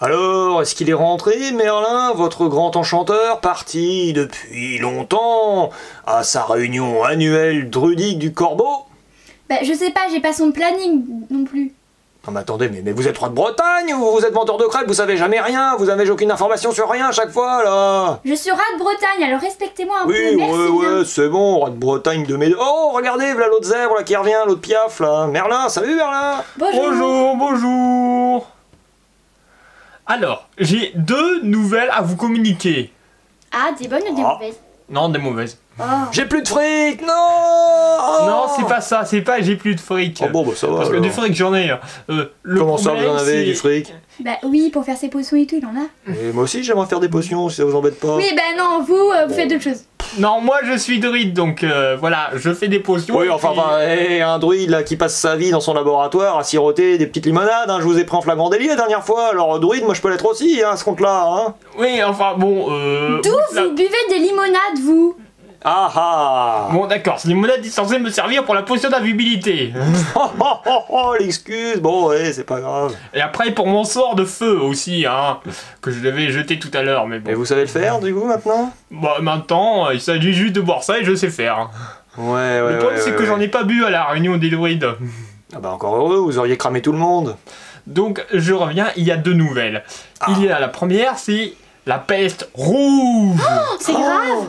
Alors, est-ce qu'il est rentré, Merlin, votre grand enchanteur, parti depuis longtemps à sa réunion annuelle druidique du Corbeau? Bah, je sais pas, j'ai pas son planning non plus. Non mais attendez, mais, mais vous êtes roi de Bretagne ou vous êtes vendeur de crêpes, vous savez jamais rien, vous avez aucune information sur rien à chaque fois là Je suis rat de Bretagne, alors respectez-moi un Oui, peu, merci ouais, ouais, c'est bon, roi de Bretagne de mes... Oh, regardez, voilà l'autre zèbre là qui revient, l'autre piaf là. Merlin, salut Merlin Bonjour. Bonjour, bonjour. Alors, j'ai deux nouvelles à vous communiquer. Ah, des bonnes ou des Ah. mauvaises? Non, des mauvaises. Oh. J'ai plus de fric, non Oh. Non, c'est pas ça, c'est pas j'ai plus de fric. Oh bon, bah ça va Parce que du fric, j'en ai. Euh, le Comment ça, vous problème, en avez du fric Bah oui, pour faire ses potions et tout, il en a. Et moi aussi j'aimerais faire des potions si ça vous embête pas. Oui, bah non, vous, euh, vous faites d'autres choses. Non, moi je suis druide, donc euh, voilà, je fais des potions. Oui, enfin, puis- hé, un druide là qui passe sa vie dans son laboratoire à siroter des petites limonades, hein, je vous ai pris en flagrant délit la dernière fois, alors druide, moi je peux l'être aussi, hein, à ce compte-là, hein. Oui, enfin bon. Euh, D'où vous buvez des limonades, vous? Ah ah Bon, d'accord, c'est une monade est censée me servir pour la potion d'invisibilité. Oh oh oh oh, l'excuse, bon, ouais, c'est pas grave. Et après pour mon sort de feu aussi, hein, que je devais jeter tout à l'heure, mais bon. Et vous savez le faire du coup maintenant? Bah maintenant, il s'agit juste de boire ça et je sais faire. Ouais, ouais. le problème c'est que j'en ai pas bu à la réunion des druides. Ah bah encore heureux, vous auriez cramé tout le monde. Donc je reviens, il y a deux nouvelles. Ah. Il y a la première, c'est la peste rouge. C'est grave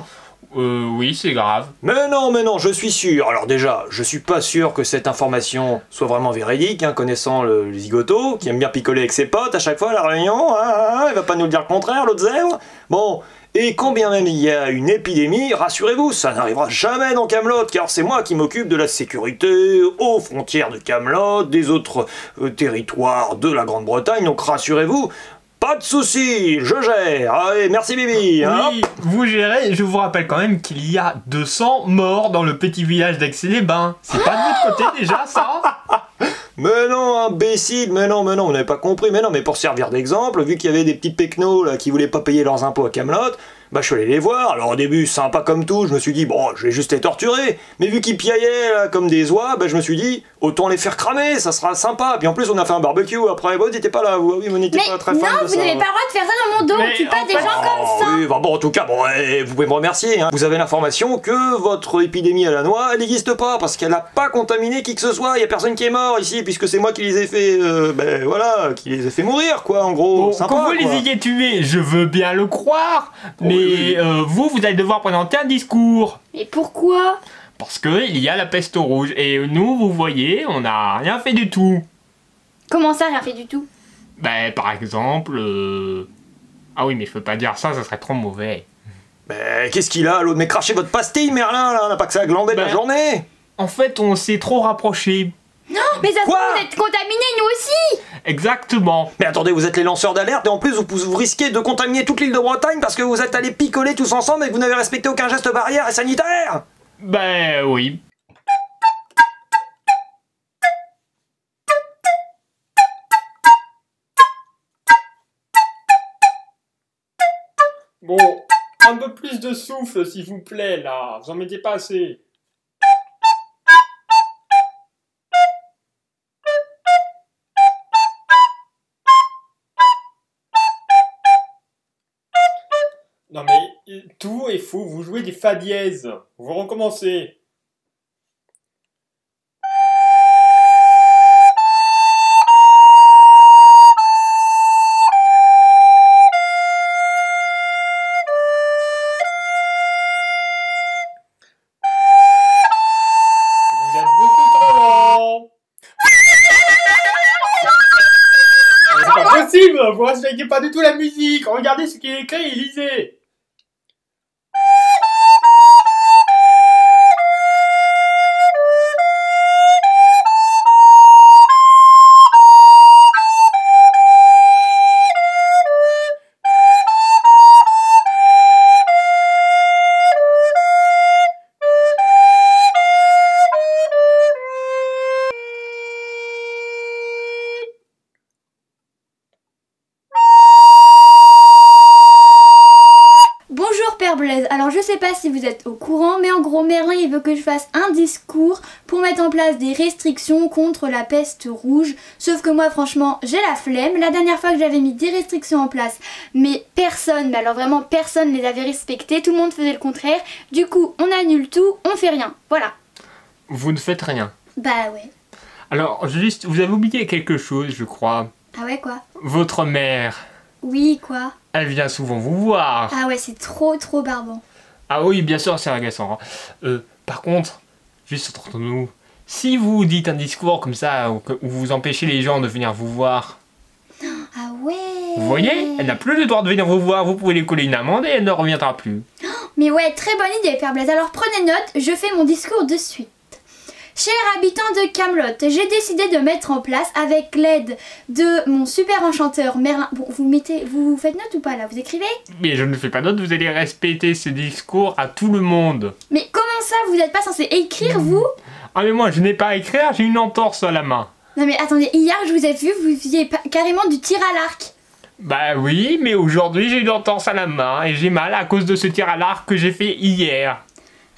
Euh, oui, c'est grave. Mais non, mais non, je suis sûr. Alors déjà, je suis pas sûr que cette information soit vraiment véridique, hein, connaissant le, zigoto, qui aime bien picoler avec ses potes à chaque fois à la réunion. hein, hein, hein, il va pas nous le dire le contraire, l'autre zèbre. Bon, et quand bien même il y a une épidémie, rassurez-vous, ça n'arrivera jamais dans Camelot, car c'est moi qui m'occupe de la sécurité aux frontières de Camelot, des autres euh, territoires de la Grande-Bretagne. Donc rassurez-vous. Pas de soucis, je gère. Allez, merci Bibi. hein. Oui, vous gérez, je vous rappelle quand même qu'il y a 200 morts dans le petit village d'Aix-les-Bains. C'est pas de votre côté déjà ça Mais non, imbécile, mais non, mais non, vous n'avez pas compris, mais non, mais pour servir d'exemple, vu qu'il y avait des petits là qui voulaient pas payer leurs impôts à Camelot, bah je suis allé les voir. Alors au début, sympa comme tout, je me suis dit bon, je vais juste les torturer. Mais vu qu'ils piaillaient là comme des oies, bah je me suis dit autant les faire cramer, ça sera sympa. Puis en plus, on a fait un barbecue après. Vous n'étiez pas là, vous, oui, vous n'étiez pas très non, fan de vous n'avez pas le droit de faire ça dans mon dos, Mais tue pas des fait- gens comme Oh, ça oui, bah bon, en tout cas, bon, eh, vous pouvez me remercier. hein. Vous avez l'information que votre épidémie à la noix, elle n'existe pas parce qu'elle n'a pas contaminé qui que ce soit. Il y a personne qui est mort ici puisque c'est moi qui les ai fait, euh, ben voilà, qui les ai fait mourir, quoi, en gros. Bon, Sympa, quand vous quoi. les ayez tués, je veux bien le croire, mais oui, oui. euh, vous, vous allez devoir présenter un discours. Mais pourquoi? Parce que il y a la peste rouge, et nous, vous voyez, on n'a rien fait du tout. Comment ça, rien fait du tout? Ben, par exemple... euh, Ah oui, mais je peux pas dire ça, ça serait trop mauvais. Mais qu'est-ce qu'il a, l'autre? Mais crachez votre pastille, Merlin, là, on n'a pas que ça à glander de la Ben- journée. En fait, on s'est trop rapprochés. Mais ça se Quoi vous êtes contaminés, nous aussi Exactement. Mais attendez, vous êtes les lanceurs d'alerte et en plus vous, vous risquez de contaminer toute l'île de Bretagne parce que vous êtes allés picoler tous ensemble et que vous n'avez respecté aucun geste barrière et sanitaire. Ben oui. Bon, un peu plus de souffle, s'il vous plaît, là. Vous en mettez pas assez. Non mais tout est faux, vous jouez des fa dièse. Vous recommencez. Vous êtes beaucoup trop lent. C'est pas possible, vous respectez pas du tout la musique. Regardez ce qui est écrit et lisez. Êtes au courant, mais en gros, Merlin, il veut que je fasse un discours pour mettre en place des restrictions contre la peste rouge. Sauf que moi, franchement, j'ai la flemme. La dernière fois que j'avais mis des restrictions en place, mais personne, mais alors vraiment personne les avait respectées. Tout le monde faisait le contraire. Du coup, on annule tout, on fait rien. Voilà. Vous ne faites rien. Bah ouais. Alors, juste, vous avez oublié quelque chose, je crois. Ah ouais, quoi? Votre mère, Oui, quoi? Elle vient souvent vous voir. Ah ouais, c'est trop, trop barbant. Ah oui, bien sûr, c'est agaçant. hein. Euh, par contre, juste entre nous, si vous dites un discours comme ça, ou que où vous empêchez les gens de venir vous voir, Ah ouais vous voyez, elle n'a plus le droit de venir vous voir, vous pouvez lui coller une amende et elle ne reviendra plus. Mais ouais, très bonne idée, Père Blaise. Alors prenez note, je fais mon discours de suite. Chers habitants de Camelot, j'ai décidé de mettre en place, avec l'aide de mon super enchanteur Merlin. Bon, vous mettez, vous faites note ou pas là Vous écrivez? Mais je ne fais pas d'autre, vous allez respecter ce discours à tout le monde. Mais comment ça, vous n'êtes pas censé écrire vous? Ah mais moi, je n'ai pas à écrire, j'ai une entorse à la main. Non mais attendez, hier je vous ai vu, vous faisiez carrément du tir à l'arc. Bah oui, mais aujourd'hui j'ai une entorse à la main et j'ai mal à cause de ce tir à l'arc que j'ai fait hier.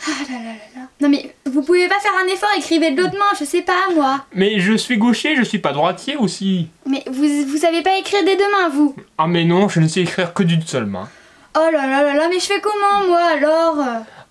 Ah là là là là. Non mais vous pouvez pas faire un effort, écrivez de l'autre main, je sais pas moi. Mais je suis gaucher, je suis pas droitier aussi. Mais vous, vous savez pas écrire des deux mains vous Ah mais non, je ne sais écrire que d'une seule main. Oh là là là là, mais je fais comment moi alors?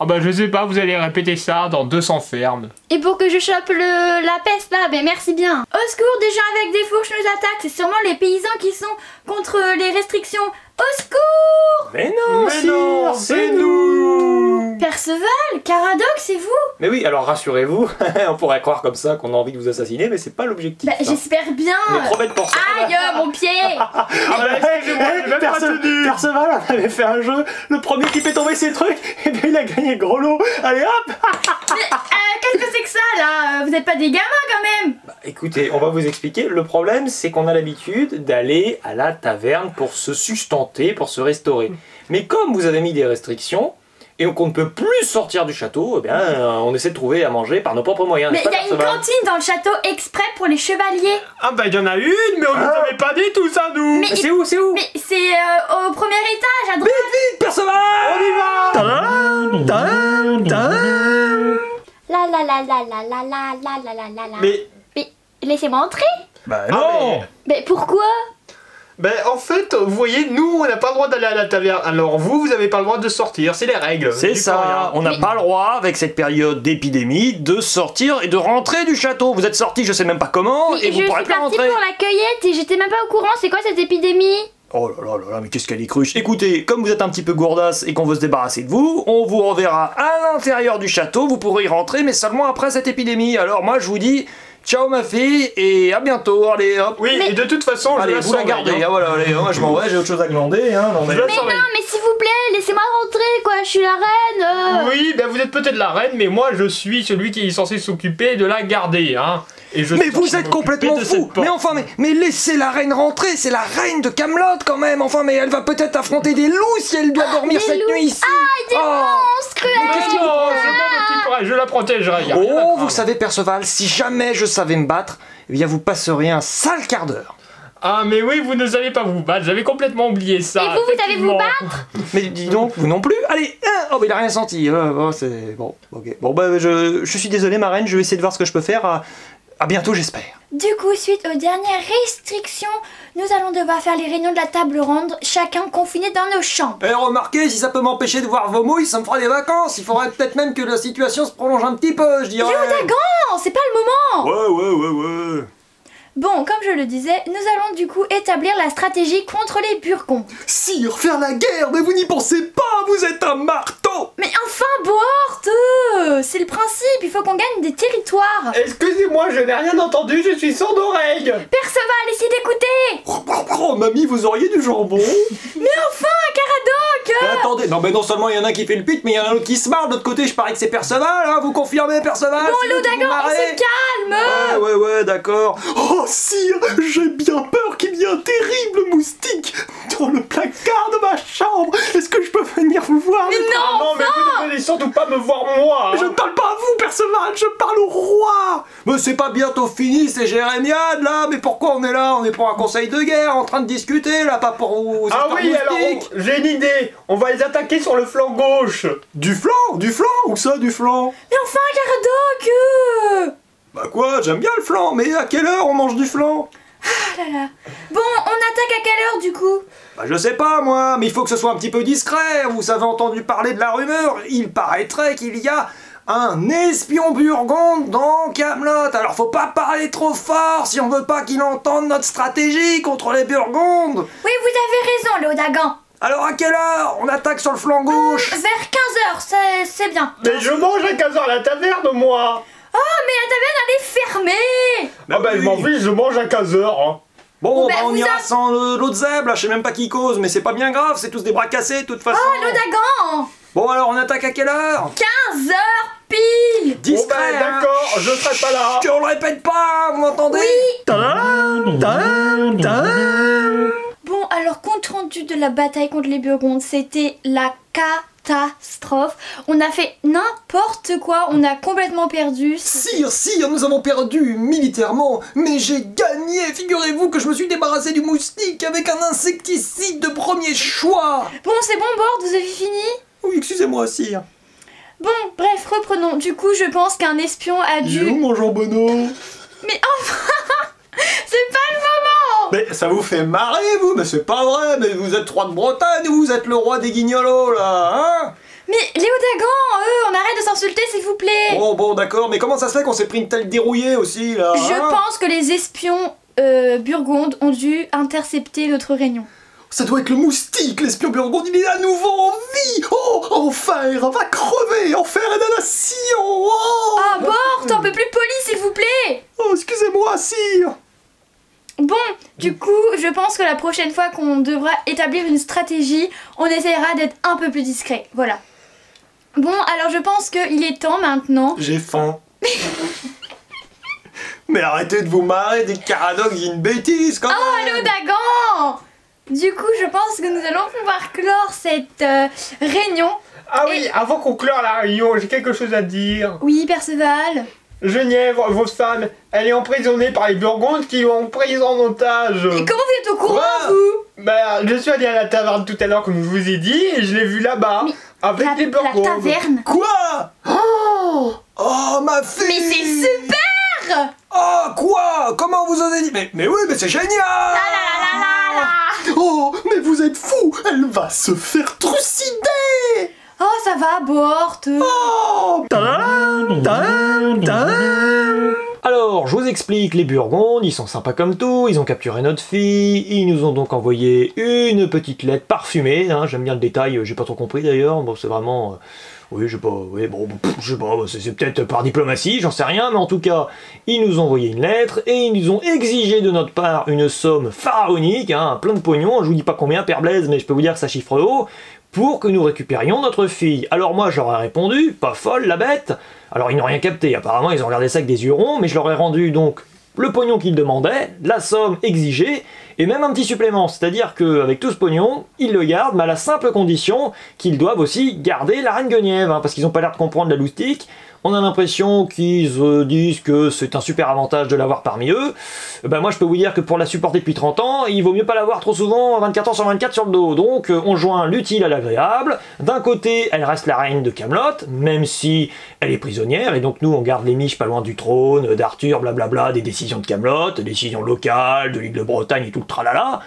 Ah bah je sais pas, vous allez répéter ça dans 200 fermes. Et pour que je chope le, la peste là, ben merci bien. Au secours, des gens avec des fourches nous attaquent. C'est sûrement les paysans qui sont contre les restrictions. Au secours Mais non, sire, c'est nous Perceval, Caradoc, c'est vous? Mais oui, alors rassurez-vous, on pourrait croire comme ça qu'on a envie de vous assassiner, mais c'est pas l'objectif. Bah hein. j'espère bien. Trop bête pour ça. Aïe, mon pied Ah bah pas Perce- tenu. Perceval, on avait fait un jeu, le premier qui fait tomber ses trucs, et bien il a gagné le gros lot. Allez hop Mais, euh, Qu'est-ce que c'est que ça là? Vous êtes pas des gamins quand même? Écoutez, on va vous expliquer. Le problème, c'est qu'on a l'habitude d'aller à la taverne pour se sustenter, pour se restaurer. Mais comme vous avez mis des restrictions, et qu'on ne peut plus sortir du château, eh bien, euh, on essaie de trouver à manger par nos propres moyens. Mais il y a une cantine dans le château exprès pour les chevaliers. Ah bah il y en a une, mais on ne nous Ah. avait pas dit tout ça nous Mais- Mais c'est où, c'est où Mais c'est euh, au premier étage à droite. Perceval On y va La la la la la la la la la la la la. Mais, Mais laissez-moi entrer. Bah Ah, non Mais pourquoi? Ben en fait, vous voyez, nous on n'a pas le droit d'aller à la taverne. Alors vous, vous avez pas le droit de sortir, c'est les règles. C'est ça, on n'a pas le droit, avec cette période d'épidémie, de sortir et de rentrer du château. Vous êtes sortis, je sais même pas comment, Mais et vous je pourrez suis plus partie rentrer. pour la cueillette et j'étais même pas au courant. C'est quoi cette épidémie? Oh là là là là, mais qu'est-ce qu'elle est cruche Écoutez, comme vous êtes un petit peu gourdasse et qu'on veut se débarrasser de vous, on vous reverra à l'intérieur du château, vous pourrez y rentrer, mais seulement après cette épidémie. Alors moi je vous dis, ciao ma fille, et à bientôt, allez hop Oui, Mais- et de toute façon, je Allez, la vous la gardez, hein. ah, voilà, allez, moi je m'en vais, j'ai autre chose à glander, hein, non mais... Je la Mais non, mais s'il vous plaît, laissez-moi rentrer quoi. Je suis la reine. euh. Oui, ben vous êtes peut-être la reine, mais moi je suis celui qui est censé s'occuper de la garder, hein. Et je Mais vous êtes complètement fou. Mais enfin, mais, mais laissez la reine rentrer, c'est la reine de Camelot quand même Enfin, mais elle va peut-être affronter des loups si elle doit dormir des cette loups. nuit ici Des Oh. monstres Mais là. qu'est-ce qui vous prend Je la protégerai. Oh, vous savez, Perceval, si jamais je savais me battre, eh bien vous passeriez un sale quart d'heure. Ah, mais oui, vous ne allez pas vous battre, j'avais complètement oublié ça. Et vous, vous savez vous battre? Mais dis donc, vous non plus Allez Oh, mais il a rien senti. Euh, bon, c'est... Bon, ok. Bon, bah, je, je suis désolé, ma reine, je vais essayer de voir ce que je peux faire. À, bientôt, j'espère. Du coup, suite aux dernières restrictions, nous allons devoir faire les réunions de la table ronde, chacun confiné dans nos chambres. Et remarquez, si ça peut m'empêcher de voir vos mouilles, ça me fera des vacances. Il faudrait peut-être même que la situation se prolonge un petit peu, je dirais. Non, c'est pas le moment Ouais, ouais, ouais, ouais. Bon, comme je le disais, nous allons du coup établir la stratégie contre les burgons. Sire, faire la guerre, mais vous n'y pensez pas, vous êtes un marteau. Mais enfin, Bohort C'est le principe, il faut qu'on gagne des territoires. Excusez-moi, je n'ai rien entendu, je suis sourd d'oreille. Perceval, essayez d'écouter oh, oh, mamie, vous auriez du jambon. Mais enfin, Caradoc. Mais Attendez, non mais non seulement il y en a un qui fait le pit, mais il y en a un autre qui se marre, de l'autre côté je parie que c'est Perceval, hein, vous confirmez Perceval Bon, Loudagan, on se calme. Ouais, ouais, ouais, d'accord. Oh, sire, j'ai bien peur qu'il y ait un terrible moustique dans le placard de ma chambre. Est-ce que je peux venir vous voir? Mais Ah non non, mais vous ne venez surtout pas me voir moi. Je ne parle pas à vous, Perceval, je parle au roi Mais c'est pas bientôt fini, c'est Jérémiade là Mais pourquoi on est là? On est pour un conseil de guerre, en train de discuter là, pas pour vous. Ah oui, alors j'ai une idée. On va les attaquer sur le flanc gauche. Du flanc? Du flanc? Où ça, du flanc? Mais enfin, Gardoc euh Bah quoi, j'aime bien le flanc, mais à quelle heure on mange du flanc Ah là là. Bon, on attaque à quelle heure du coup? Bah je sais pas moi, mais il faut que ce soit un petit peu discret. Vous avez entendu parler de la rumeur Il paraîtrait qu'il y a un espion burgonde dans Camelot. Alors faut pas parler trop fort si on veut pas qu'il entende notre stratégie contre les burgondes. Oui, vous avez raison, Léodagan. Alors à quelle heure On attaque sur le flanc gauche? Vers 15h, c'est c'est bien. Mais je mange à 15h à la taverne, moi. Oh, mais la taverne, elle est fermée Ah bah, je m'en oui. fiche, je mange à 15h. Bon, Bah, bah, on ira a- sans le- l'autre zèbre, là, je sais même pas qui cause, mais c'est pas bien grave, c'est tous des bras cassés de toute façon. Oh, Léodagan Bon alors on attaque à quelle heure? 15h pile Discret, Bon bah, hein. d'accord, je serai pas là. On le répète pas, vous m'entendez? Bon, alors, compte rendu de la bataille contre les Burgondes, c'était la catastrophe. On a fait n'importe quoi, on a complètement perdu. Sire, sire, nous avons perdu militairement, mais j'ai gagné. Figurez-vous que je me suis débarrassé du moustique avec un insecticide de premier choix. Bon, c'est bon, Bord, vous avez fini? Oui, excusez-moi, sire. Bon, bref, reprenons. Du coup, je pense qu'un espion a dû... mon jambonneau? Mais enfin C'est pas le moment Mais ça vous fait marrer, vous Mais c'est pas vrai, mais vous êtes roi de Bretagne ou vous êtes le roi des guignolos, là, hein? Mais Léodagan, eux, on arrête de s'insulter, s'il vous plaît. Bon, bon, d'accord, mais comment ça se fait qu'on s'est pris une telle dérouillée aussi, là Je hein? pense que les espions euh, burgondes ont dû intercepter notre réunion. Ça doit être le moustique, l'espion burgonde, il est à nouveau en vie! Oh, enfer, va crever, enfer et damnation Oh, Ah, Bord, un peu plus poli, s'il vous plaît! Oh, excusez-moi, sire Bon, du coup, je pense que la prochaine fois qu'on devra établir une stratégie, on essaiera d'être un peu plus discret. Voilà. Bon, alors je pense qu'il est temps maintenant. J'ai faim. Mais arrêtez de vous marrer, des caradocs, a une bêtise quand Oh, même Léodagan Du coup, je pense que nous allons pouvoir clore cette euh, réunion. Ah oui, avant qu'on clore la réunion, j'ai quelque chose à dire. Oui, Perceval Genièvre, votre femme, elle est emprisonnée par les Burgondes qui l'ont prise en otage. Et comment vous êtes au courant, Quoi vous Bah, je suis allé à la taverne tout à l'heure, comme je vous ai dit, et je l'ai vu là-bas, Mais avec la, les la Burgondes. taverne Quoi Oh Oh, ma fille Mais c'est super Oh, quoi Comment vous osez dire mais, mais oui, mais c'est génial Ah là là Oh, mais vous êtes fou Elle va se faire trucider Oh, ça va, Bort Oh Alors, je vous explique, les Burgondes, ils sont sympas comme tout, ils ont capturé notre fille, ils nous ont donc envoyé une petite lettre parfumée, hein, j'aime bien le détail, euh, j'ai pas trop compris d'ailleurs, bon c'est vraiment... euh, oui, je sais pas, oui, bon, je sais pas, c'est c'est peut-être par diplomatie, j'en sais rien, mais en tout cas, ils nous ont envoyé une lettre et ils nous ont exigé de notre part une somme pharaonique, hein, plein de pognon, je vous dis pas combien, Père Blaise, mais je peux vous dire que ça chiffre haut, pour que nous récupérions notre fille. Alors moi, j'aurais répondu, pas folle la bête. Alors ils n'ont rien capté, apparemment ils ont regardé ça avec des yeux ronds, mais je leur ai rendu donc le pognon qu'ils demandaient, la somme exigée, et même un petit supplément, c'est-à-dire qu'avec tout ce pognon, ils le gardent, mais à la simple condition qu'ils doivent aussi garder la reine Guenièvre, hein, parce qu'ils n'ont pas l'air de comprendre la loustique. On a l'impression qu'ils euh, disent que c'est un super avantage de l'avoir parmi eux. Ben moi je peux vous dire que pour la supporter depuis 30 ans, il vaut mieux pas l'avoir trop souvent 24 heures sur 24 sur le dos. Donc euh, on joint l'utile à l'agréable. D'un côté, elle reste la reine de Camelot, même si elle est prisonnière, et donc nous on garde les miches pas loin du trône, d'Arthur, blablabla, des décisions de Camelot, des décisions locales, de l'île de Bretagne et tout le tralala.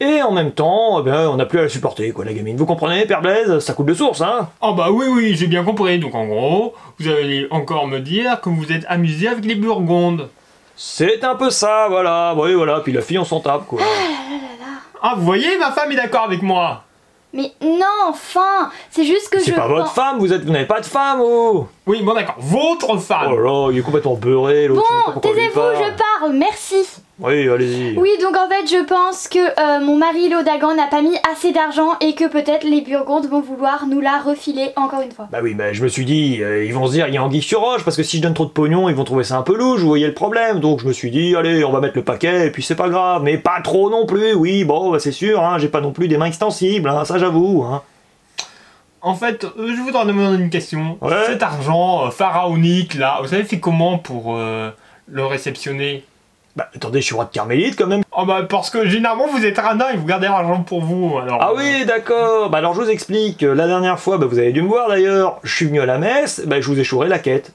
Et en même temps, eh ben, on n'a plus à la supporter, quoi, la gamine. Vous comprenez, Père Blaise? Ça coule de source, hein Ah bah oui, oui, j'ai bien compris. Donc en gros, vous allez encore me dire que vous êtes amusé avec les Burgondes. C'est un peu ça, voilà. Oui, voilà. Puis la fille, on s'en tape, quoi. Ah, vous voyez, ma femme est d'accord avec moi. Mais non, enfin C'est juste que je... C'est pas votre pense- femme, vous êtes, vous n'avez pas de femme, oh Oui, bon d'accord, votre femme. Oh là, il est complètement beurré, Bon, taisez-vous, je parle, merci Oui, allez-y. Oui, donc en fait, je pense que euh, mon mari Lodagan n'a pas mis assez d'argent et que peut-être les Burgondes vont vouloir nous la refiler encore une fois. Bah oui, bah je me suis dit, euh, ils vont se dire, il y a anguille sur roche, parce que si je donne trop de pognon, ils vont trouver ça un peu louche, vous voyez le problème. Donc je me suis dit, allez, on va mettre le paquet, et puis c'est pas grave, mais pas trop non plus, oui, bon, bah, c'est sûr, hein, j'ai pas non plus des mains extensibles, hein, ça j'avoue, hein. En fait, euh, je voudrais demander une question. Ouais. Cet argent euh, pharaonique là, vous avez fait comment pour euh, le réceptionner? Bah attendez, je suis roi de Carmélite quand même. Oh bah parce que généralement vous êtes radin et vous gardez l'argent pour vous, alors... Ah oui, d'accord. Bah alors je vous explique. La dernière fois, bah, vous avez dû me voir d'ailleurs. Je suis venu à la messe, bah je vous ai chouré la quête.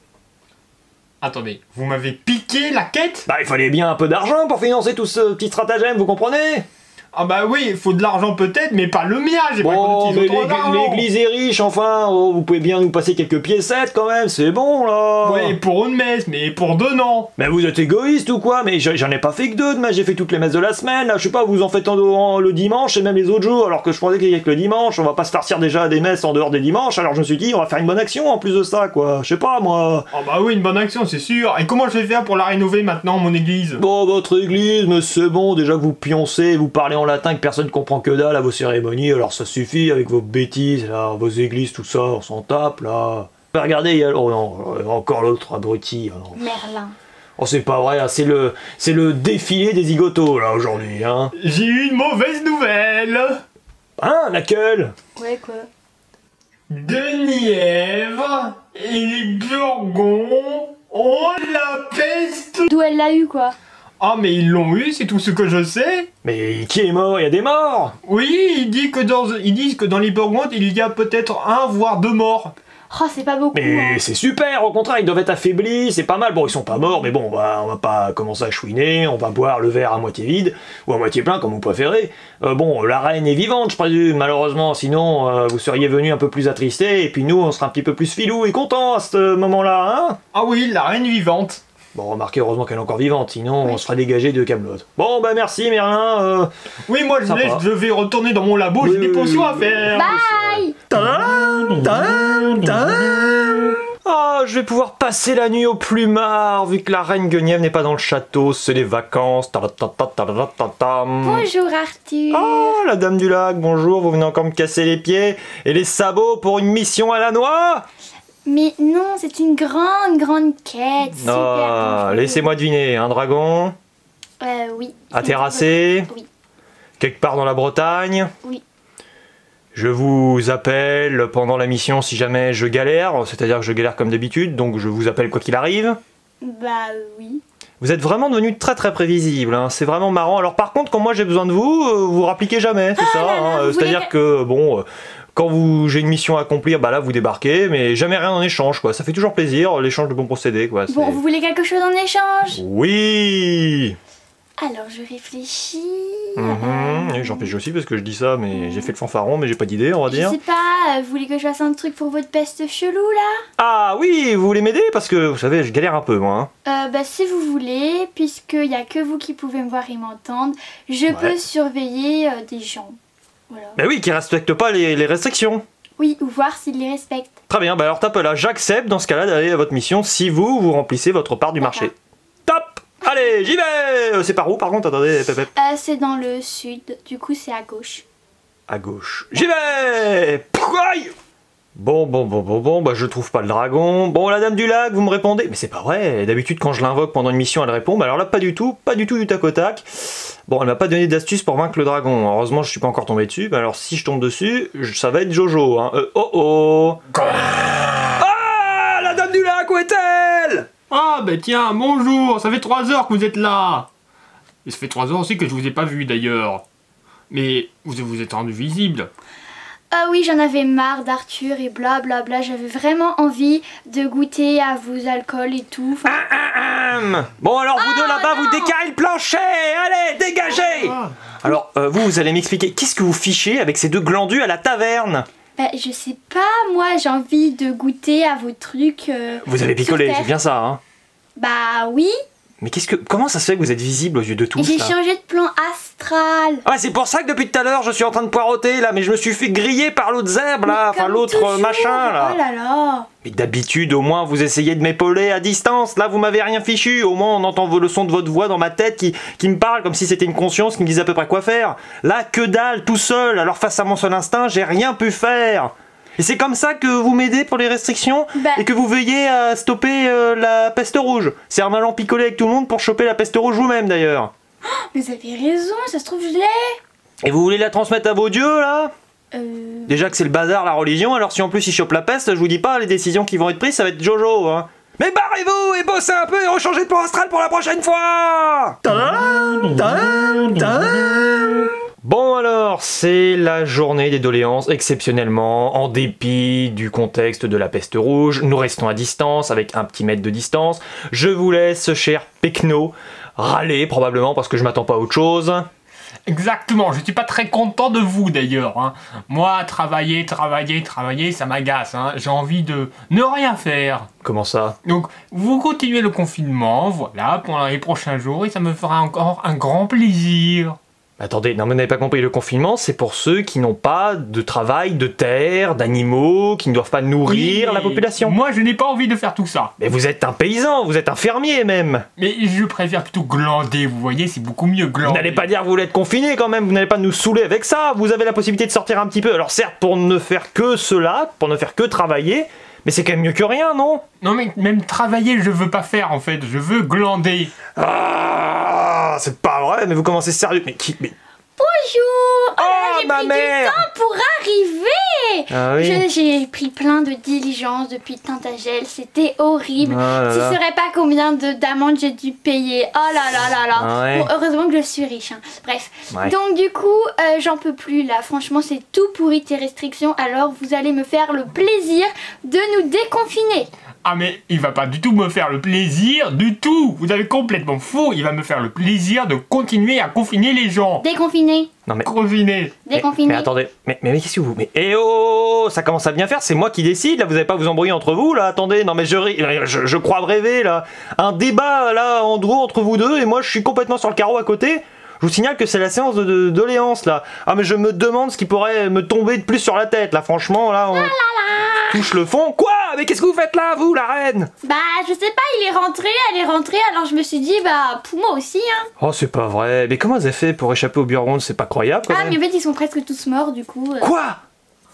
Attendez, vous m'avez piqué la quête? Bah il fallait bien un peu d'argent pour financer tout ce petit stratagème, vous comprenez? Ah bah oui, il faut de l'argent peut-être, mais pas le mien, j'ai pas Bon, d'argent. l'église est riche, enfin. Oh, vous pouvez bien nous passer quelques piécettes quand même, c'est bon là. Ouais, pour une messe, mais pour deux non Mais vous êtes égoïste ou quoi? Mais j'en ai pas fait que deux de j'ai fait toutes les messes de la semaine, là, je sais pas, vous en faites en, en- le dimanche et même les autres jours, alors que je pensais qu'il y avait que le dimanche, on va pas se farcir déjà des messes en dehors des dimanches, alors je me suis dit, on va faire une bonne action en plus de ça, quoi, je sais pas moi. Ah bah oui, une bonne action, c'est sûr. Et comment je vais faire pour la rénover maintenant, mon église? Bon, votre église, mais c'est bon, déjà que vous pioncez, vous parlez en latin, que personne comprend que dalle à vos cérémonies, alors ça suffit avec vos bêtises, là, vos églises, tout ça, on s'en tape, là. Bah, regardez, il y a... Oh non, euh, encore l'autre abruti, alors. Merlin. Oh, c'est pas vrai, là, c'est le, c'est le défilé des zigotos, là, aujourd'hui, hein. J'ai eu une mauvaise nouvelle Hein, laquelle Ouais, quoi? De Nièvre et les Burgonds ont la peste D'où elle l'a eu, quoi? Ah mais ils l'ont eu, c'est tout ce que je sais Mais qui est mort? Il y a des morts Oui, ils disent que dans, ils disent que dans il y a peut-être un, voire deux morts. Oh, c'est pas beaucoup. Mais hein. c'est super, au contraire, ils doivent être affaiblis, c'est pas mal. Bon, ils sont pas morts, mais bon, on va, on va pas commencer à chouiner, on va boire le verre à moitié vide, ou à moitié plein, comme vous préférez. Euh, bon, la reine est vivante, je présume, malheureusement, sinon euh, vous seriez venu un peu plus attristé, et puis nous, on sera un petit peu plus filou et content à ce moment-là, hein? Ah oui, la reine vivante. Bon, remarquez, heureusement qu'elle est encore vivante, sinon on Oui. se fera dégager de Camelot. Bon, bah merci Merlin, euh... Oui, moi je Sympa. laisse, je vais retourner dans mon labo, Oui, j'ai des potions à faire. Bye Tadam, tadam, tadam. Ah, je vais pouvoir passer la nuit au plumard, vu que la reine Guenièvre n'est pas dans le château, c'est les vacances. Bonjour Arthur. Oh, la dame du lac, bonjour, vous venez encore me casser les pieds et les sabots pour une mission à la noix Mais non, c'est une grande, grande quête. Ah, dangereuse. laissez-moi deviner, un dragon Euh, oui. à terrasser Oui. Quelque part dans la Bretagne Oui. Je vous appelle pendant la mission si jamais je galère, c'est-à-dire que je galère comme d'habitude, donc je vous appelle quoi qu'il arrive. Bah oui. Vous êtes vraiment devenu très très prévisible, hein. c'est vraiment marrant. Alors par contre, quand moi j'ai besoin de vous, euh, vous rappliquez jamais, c'est ça. là là, hein. C'est-à-dire que bon, euh, quand vous j'ai une mission à accomplir, bah là vous débarquez, mais jamais rien en échange quoi. Ça fait toujours plaisir l'échange de bons procédés quoi. Bon, vous voulez quelque chose en échange? Oui. Alors je réfléchis. Mhm. Euh, J'en fais aussi parce que je dis ça, mais j'ai fait le fanfaron, mais j'ai pas d'idée, on va Je dire. sais pas, euh, vous voulez que je fasse un truc pour votre peste chelou là? Ah oui, vous voulez m'aider? Parce que vous savez, je galère un peu moi. hein. euh, Bah si vous voulez, puisqu'il y a que vous qui pouvez me voir et m'entendre, je peux surveiller euh, des gens. Voilà. Bah oui, qui respectent pas les, les restrictions. Oui, ou voir s'ils les respectent. Très bien, bah alors tape là, j'accepte dans ce cas-là d'aller à votre mission si vous, vous remplissez votre part du marché. Top Allez, j'y vais Euh, C'est par où par contre? Attendez. Euh, c'est dans le sud, du coup c'est à gauche. À gauche. J'y vais Pouaille Bon, bon, bon, bon, bon, bah je trouve pas le dragon. Bon, la dame du lac, vous me répondez Mais c'est pas vrai, d'habitude quand je l'invoque pendant une mission, elle répond. Bah alors là, pas du tout, pas du tout du tac au tac. Bon, elle m'a pas donné d'astuce pour vaincre le dragon. Heureusement, je suis pas encore tombé dessus. Bah alors si je tombe dessus, ça va être Jojo. Hein. Euh, oh oh Ah La dame du lac, où est-elle? Ah bah tiens, bonjour, ça fait trois heures que vous êtes là. Et ça fait trois heures aussi que je vous ai pas vu d'ailleurs. Mais vous vous êtes rendu visible. Ah oui, j'en avais marre d'Arthur et bla bla bla. J'avais vraiment envie de goûter à vos alcools et tout. Enfin, Hum. Bon alors vous deux là-bas, vous décarrez le plancher Allez, dégagez Ah. Alors, euh, vous, vous allez m'expliquer, qu'est-ce que vous fichez avec ces deux glandus à la taverne? Bah, je sais pas, moi j'ai envie de goûter à vos trucs. euh, Vous avez picolé, c'est bien ça, hein? Bah oui, Mais qu'est-ce que, comment ça se fait que vous êtes visible aux yeux de tous j'ai changé de plan astral. Ah, c'est pour ça que depuis tout à l'heure, je suis en train de poireauter là, mais je me suis fait griller par l'autre zèbre là, enfin l'autre euh, machin là. Oh là là. Mais d'habitude, au moins, vous essayez de m'épauler à distance. Là, vous m'avez rien fichu. Au moins, on entend le son de votre voix dans ma tête qui, qui me parle comme si c'était une conscience qui me disait à peu près quoi faire. Là, que dalle, tout seul. Alors, face à mon seul instinct, j'ai rien pu faire. Et c'est comme ça que vous m'aidez pour les restrictions Bah- et que vous veillez à stopper euh, la peste rouge. C'est en allant picoler avec tout le monde pour choper la peste rouge vous-même d'ailleurs. Mais vous avez raison, ça se trouve je l'ai. Et vous voulez la transmettre à vos dieux là? Euh, Déjà que c'est le bazar la religion, alors si en plus ils chopent la peste, je vous dis pas, les décisions qui vont être prises, ça va être Jojo. Hein. Mais barrez-vous et bossez un peu et rechangez de plan astral pour la prochaine fois Bon alors, c'est la journée des doléances exceptionnellement, en dépit du contexte de la peste rouge, nous restons à distance avec un petit mètre de distance. Je vous laisse, cher Pecno, râler probablement parce que je m'attends pas à autre chose. Exactement, je suis pas très content de vous d'ailleurs. hein. Moi, travailler, travailler, travailler, ça m'agace. hein. J'ai envie de ne rien faire. Comment ça? Donc, vous continuez le confinement, voilà, pendant les prochains jours, et ça me fera encore un grand plaisir. Attendez, non mais vous n'avez pas compris, le confinement c'est pour ceux qui n'ont pas de travail, de terre, d'animaux, qui ne doivent pas nourrir Oui, la population. Moi, je n'ai pas envie de faire tout ça. Mais vous êtes un paysan, vous êtes un fermier même Mais je préfère plutôt glander, vous voyez, c'est beaucoup mieux Vous glander. n'allez pas dire que vous voulez être confiné quand même, vous n'allez pas nous saouler avec ça, vous avez la possibilité de sortir un petit peu. Alors certes, pour ne faire que cela, pour ne faire que travailler, mais c'est quand même mieux que rien, non? Non mais même travailler, je veux pas faire en fait, je veux glander. Ah, c'est pas vrai, mais vous commencez sérieux. Mais qui mais... Bonjour Oh j'ai ma pris mère du temps pour arriver Ah oui J'ai pris plein de diligences depuis Tintagel, c'était horrible. Oh là Tu là. saurais pas combien de d'amendes j'ai dû payer. Oh là là là là. Ah ouais. Bon, heureusement que je suis riche. hein. Bref. Ouais. Donc du coup, euh, j'en peux plus là. Franchement, c'est tout pourri tes restrictions. Alors vous allez me faire le plaisir de nous déconfiner. Ah mais il va pas du tout me faire le plaisir, du tout Vous avez complètement faux, il va me faire le plaisir de continuer à confiner les gens. Déconfiner? Non mais... Confiner. Mais, attendez, mais, mais, mais qu'est-ce que vous... Mais eh oh, ça commence à bien faire, c'est moi qui décide, là, vous allez pas vous embrouiller entre vous, là, attendez, non mais je, ris- je, je crois rêver, là. Un débat, là, en gros, entre vous deux, et moi, je suis complètement sur le carreau à côté. Je vous signale que c'est la séance de, doléances, là. Ah, mais je me demande ce qui pourrait me tomber de plus sur la tête, là, franchement, là, on touche le fond. Quoi? Mais qu'est-ce que vous faites là, vous, la reine? Bah, je sais pas, il est rentré, elle est rentrée, alors je me suis dit, bah, pour moi aussi, hein. Oh, c'est pas vrai. Mais comment vous avez fait pour échapper au bureau? C'est pas croyable, quand Ah, même. mais en fait, ils sont presque tous morts, du coup. euh. Quoi? À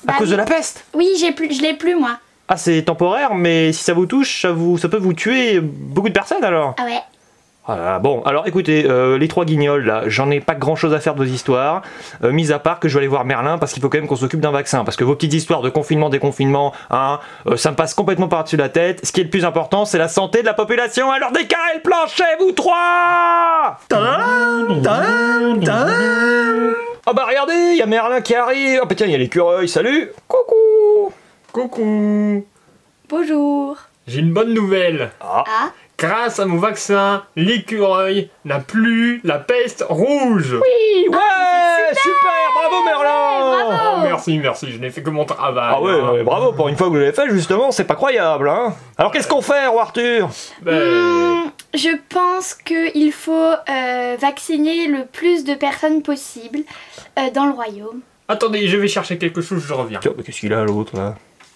Bah cause de la peste? Oui, j'ai plus, je l'ai plus, moi. Ah, c'est temporaire, mais si ça vous touche, ça, vous, ça peut vous tuer beaucoup de personnes alors. Ah ouais. Ah là là, bon, alors écoutez, euh, les trois guignols là, j'en ai pas grand chose à faire de vos histoires, euh, mis à part que je vais aller voir Merlin parce qu'il faut quand même qu'on s'occupe d'un vaccin. Parce que vos petites histoires de confinement, déconfinement, hein, euh, ça me passe complètement par-dessus la tête. Ce qui est le plus important, c'est la santé de la population. Alors décarrez le plancher, vous trois Ah bah regardez, il y a Merlin qui arrive. Ah bah tiens, il y a l'écureuil, salut Coucou Coucou Bonjour. J'ai une bonne nouvelle. Ah, Grâce à mon vaccin, l'écureuil n'a plus la peste rouge. Oui, ouais, super, bravo Merlin bravo. Oh, merci, merci, je n'ai fait que mon travail. Ah ouais, ouais, bravo, pour une fois que vous l'avez fait, justement, c'est pas croyable, hein Alors qu'est-ce qu'on fait, Arthur? Ben, Hmm, je pense qu'il faut euh, vacciner le plus de personnes possible euh, dans le royaume. Attendez, je vais chercher quelque chose, je reviens. Tiens, mais qu'est-ce qu'il a l'autre, là?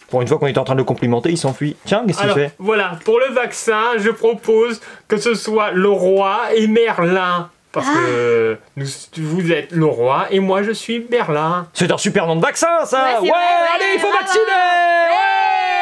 Pour une fois qu'on était en train de le complimenter, il s'enfuit. Tiens, qu'est-ce qu'il fait voilà, pour le vaccin, je propose que ce soit le roi et Merlin. Parce que nous, vous êtes le roi et moi je suis Merlin. C'est un super nom de vaccin, ça Ouais, allez, il faut vacciner Ouais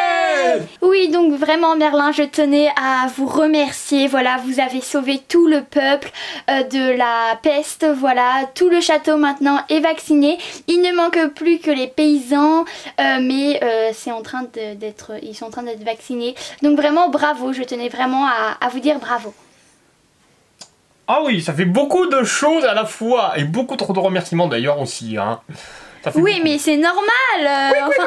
Oui, donc vraiment Merlin, je tenais à vous remercier. Voilà, vous avez sauvé tout le peuple euh, de la peste. Voilà, tout le château maintenant est vacciné. Il ne manque plus que les paysans, euh, mais euh, c'est en train d'être, ils sont en train d'être vaccinés. Donc vraiment bravo. Je tenais vraiment à, à vous dire bravo. Ah oui, ça fait beaucoup de choses à la fois et beaucoup trop de remerciements d'ailleurs aussi. Hein. Fait Oui, mais c'est normal. euh, enfin-